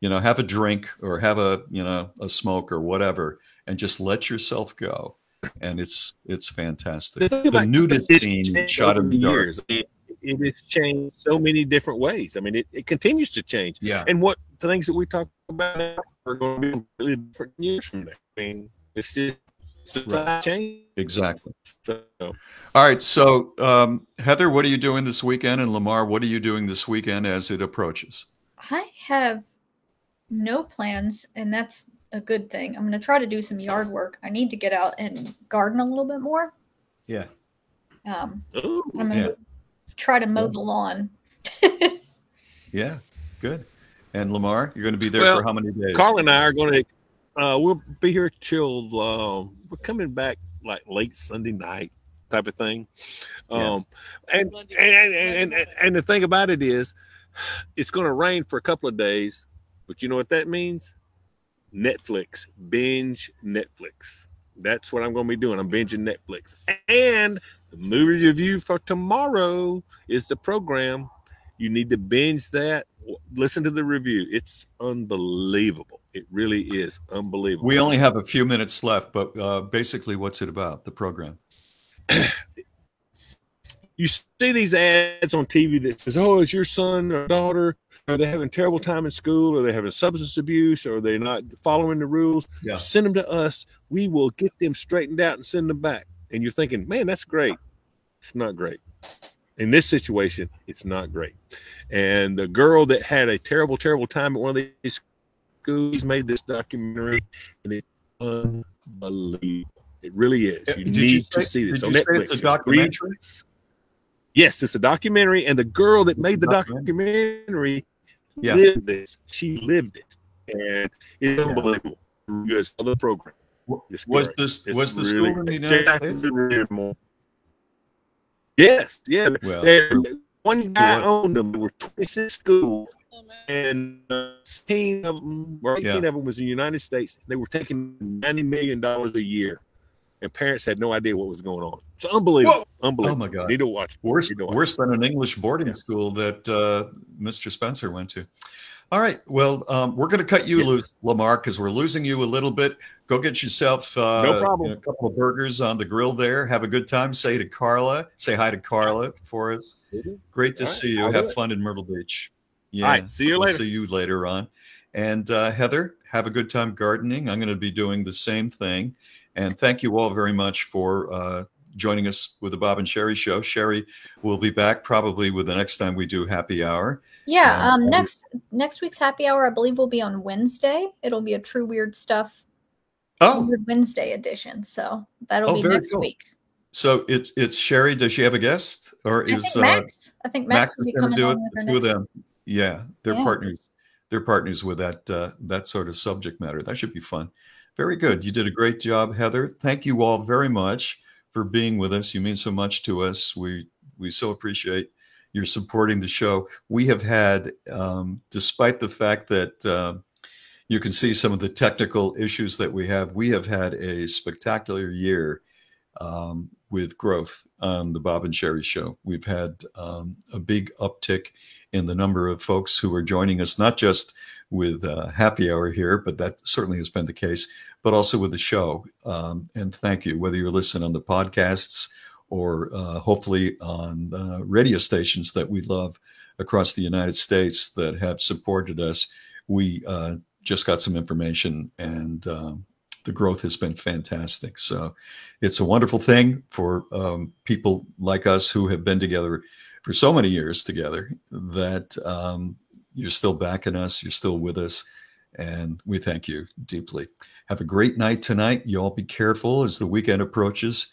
S2: You know, have a drink or have a you know a smoke or whatever, and just let yourself go. And it's it's fantastic.
S1: The thing
S2: The nudist scene shot in the dark.
S1: years. It, it has changed so many different ways. I mean, it, it continues to change.
S2: Yeah.
S1: And what the things that we talk about now are going to be completely different years from now. I mean, it's just Society change.
S2: Exactly.
S1: So,
S2: All right. So, um, Heather, what are you doing this weekend? And Lamar, what are you doing this weekend as it approaches?
S3: I have no plans, and that's a good thing. I'm going to try to do some yard work. I need to get out and garden a little bit more.
S2: Yeah.
S3: Um,
S1: ooh,
S3: I'm going to try to mow the lawn.
S2: Yeah. Good. And Lamar, you're going to be there
S1: Well,
S2: for how many days?
S1: Carl and I are going to. Uh, we'll be here till um, we're coming back like late Sunday night type of thing.
S2: Yeah.
S1: Um, and, and, and and and the thing about it is, it's going to rain for a couple of days, but you know what that means? Netflix binge Netflix. That's what I'm going to be doing. I'm binging Netflix, and the movie review for tomorrow is the program. You need to binge that. Listen to the review. It's unbelievable. It really is unbelievable.
S2: We only have a few minutes left, but uh, basically, what's it about? The program.
S1: you see these ads on TV that says, "Oh, is your son or daughter are they having a terrible time in school? Are they having substance abuse? Or are they not following the rules?
S2: Yeah.
S1: Send them to us. We will get them straightened out and send them back." And you're thinking, "Man, that's great." It's not great. In this situation, it's not great. And the girl that had a terrible, terrible time at one of these schools made this documentary, and it's unbelievable. It really is. You
S2: Did
S1: need
S2: say-
S1: to see this on Netflix.
S2: It's a documentary.
S1: Yes, it's a documentary, and the girl that made the
S2: Documentary. Yeah.
S1: lived this. She lived it, and it's unbelievable. Good other program. It's
S2: Was this was the
S1: really
S2: school in the. United States?
S1: Yes, yeah.
S2: Well,
S1: There- one guy
S2: what-
S1: owned them. There were 26 schools, and uh, 16 of them, or 18
S2: Yeah.
S1: of them, was in the United States. They were taking 90 million dollars a year, and parents had no idea what was going on. It's unbelievable. Unbelievable.
S2: Oh my God.
S1: Need to watch.
S2: worse
S1: Need to watch
S2: worse than an English boarding school that uh, Mr. Spencer went to. All right. Well, um, we're going to cut you
S1: Yeah.
S2: loose, Lamar, because we're losing you a little bit. Go get yourself uh,
S1: No problem.
S2: you know, a couple of burgers on the grill there. Have a good time. Say to Carla. Say hi to Carla for us. Great to
S1: All right,
S2: see you.
S1: I'll
S2: Have fun in Myrtle Beach. Yeah.
S1: Right, see you
S2: we'll
S1: later.
S2: See you later on. And uh, Heather, have a good time gardening. I'm going to be doing the same thing. And thank you all very much for uh, joining us with the Bob and Sheri show. Sheri will be back probably with the next time we do happy hour.
S3: Yeah.
S2: Um,
S3: Um. Next next week's happy hour, I believe, will be on Wednesday. It'll be a True Weird Stuff
S2: Oh,
S3: Weird Wednesday edition. So that'll
S2: Oh,
S3: be next
S2: cool.
S3: week.
S2: so it's it's Sheri. Does she have a guest, or
S3: I
S2: is
S3: think
S2: uh,
S3: Max. I think Max,
S2: Max is going to do it? The two of them. Yeah, they're
S3: Yeah.
S2: partners. They're partners with that uh, that sort of subject matter. That should be fun. Very good. You did a great job, Heather. Thank you all very much for being with us. You mean so much to us. We we so appreciate your supporting the show. We have had, um, despite the fact that um you can see some of the technical issues that we have, we have had a spectacular year um, with growth on the Bob and Sheri show. We've had um, a big uptick in the number of folks who are joining us, not just with uh, happy hour here, but that certainly has been the case, but also with the show. Um, and thank you, whether you're listening on the podcasts or uh, hopefully on uh, radio stations that we love across the United States that have supported us. We uh, just got some information and um, the growth has been fantastic. So it's a wonderful thing for um, people like us who have been together for so many years together that um, you're still backing us, you're still with us, and we thank you deeply. Have a great night tonight. You all be careful as the weekend approaches,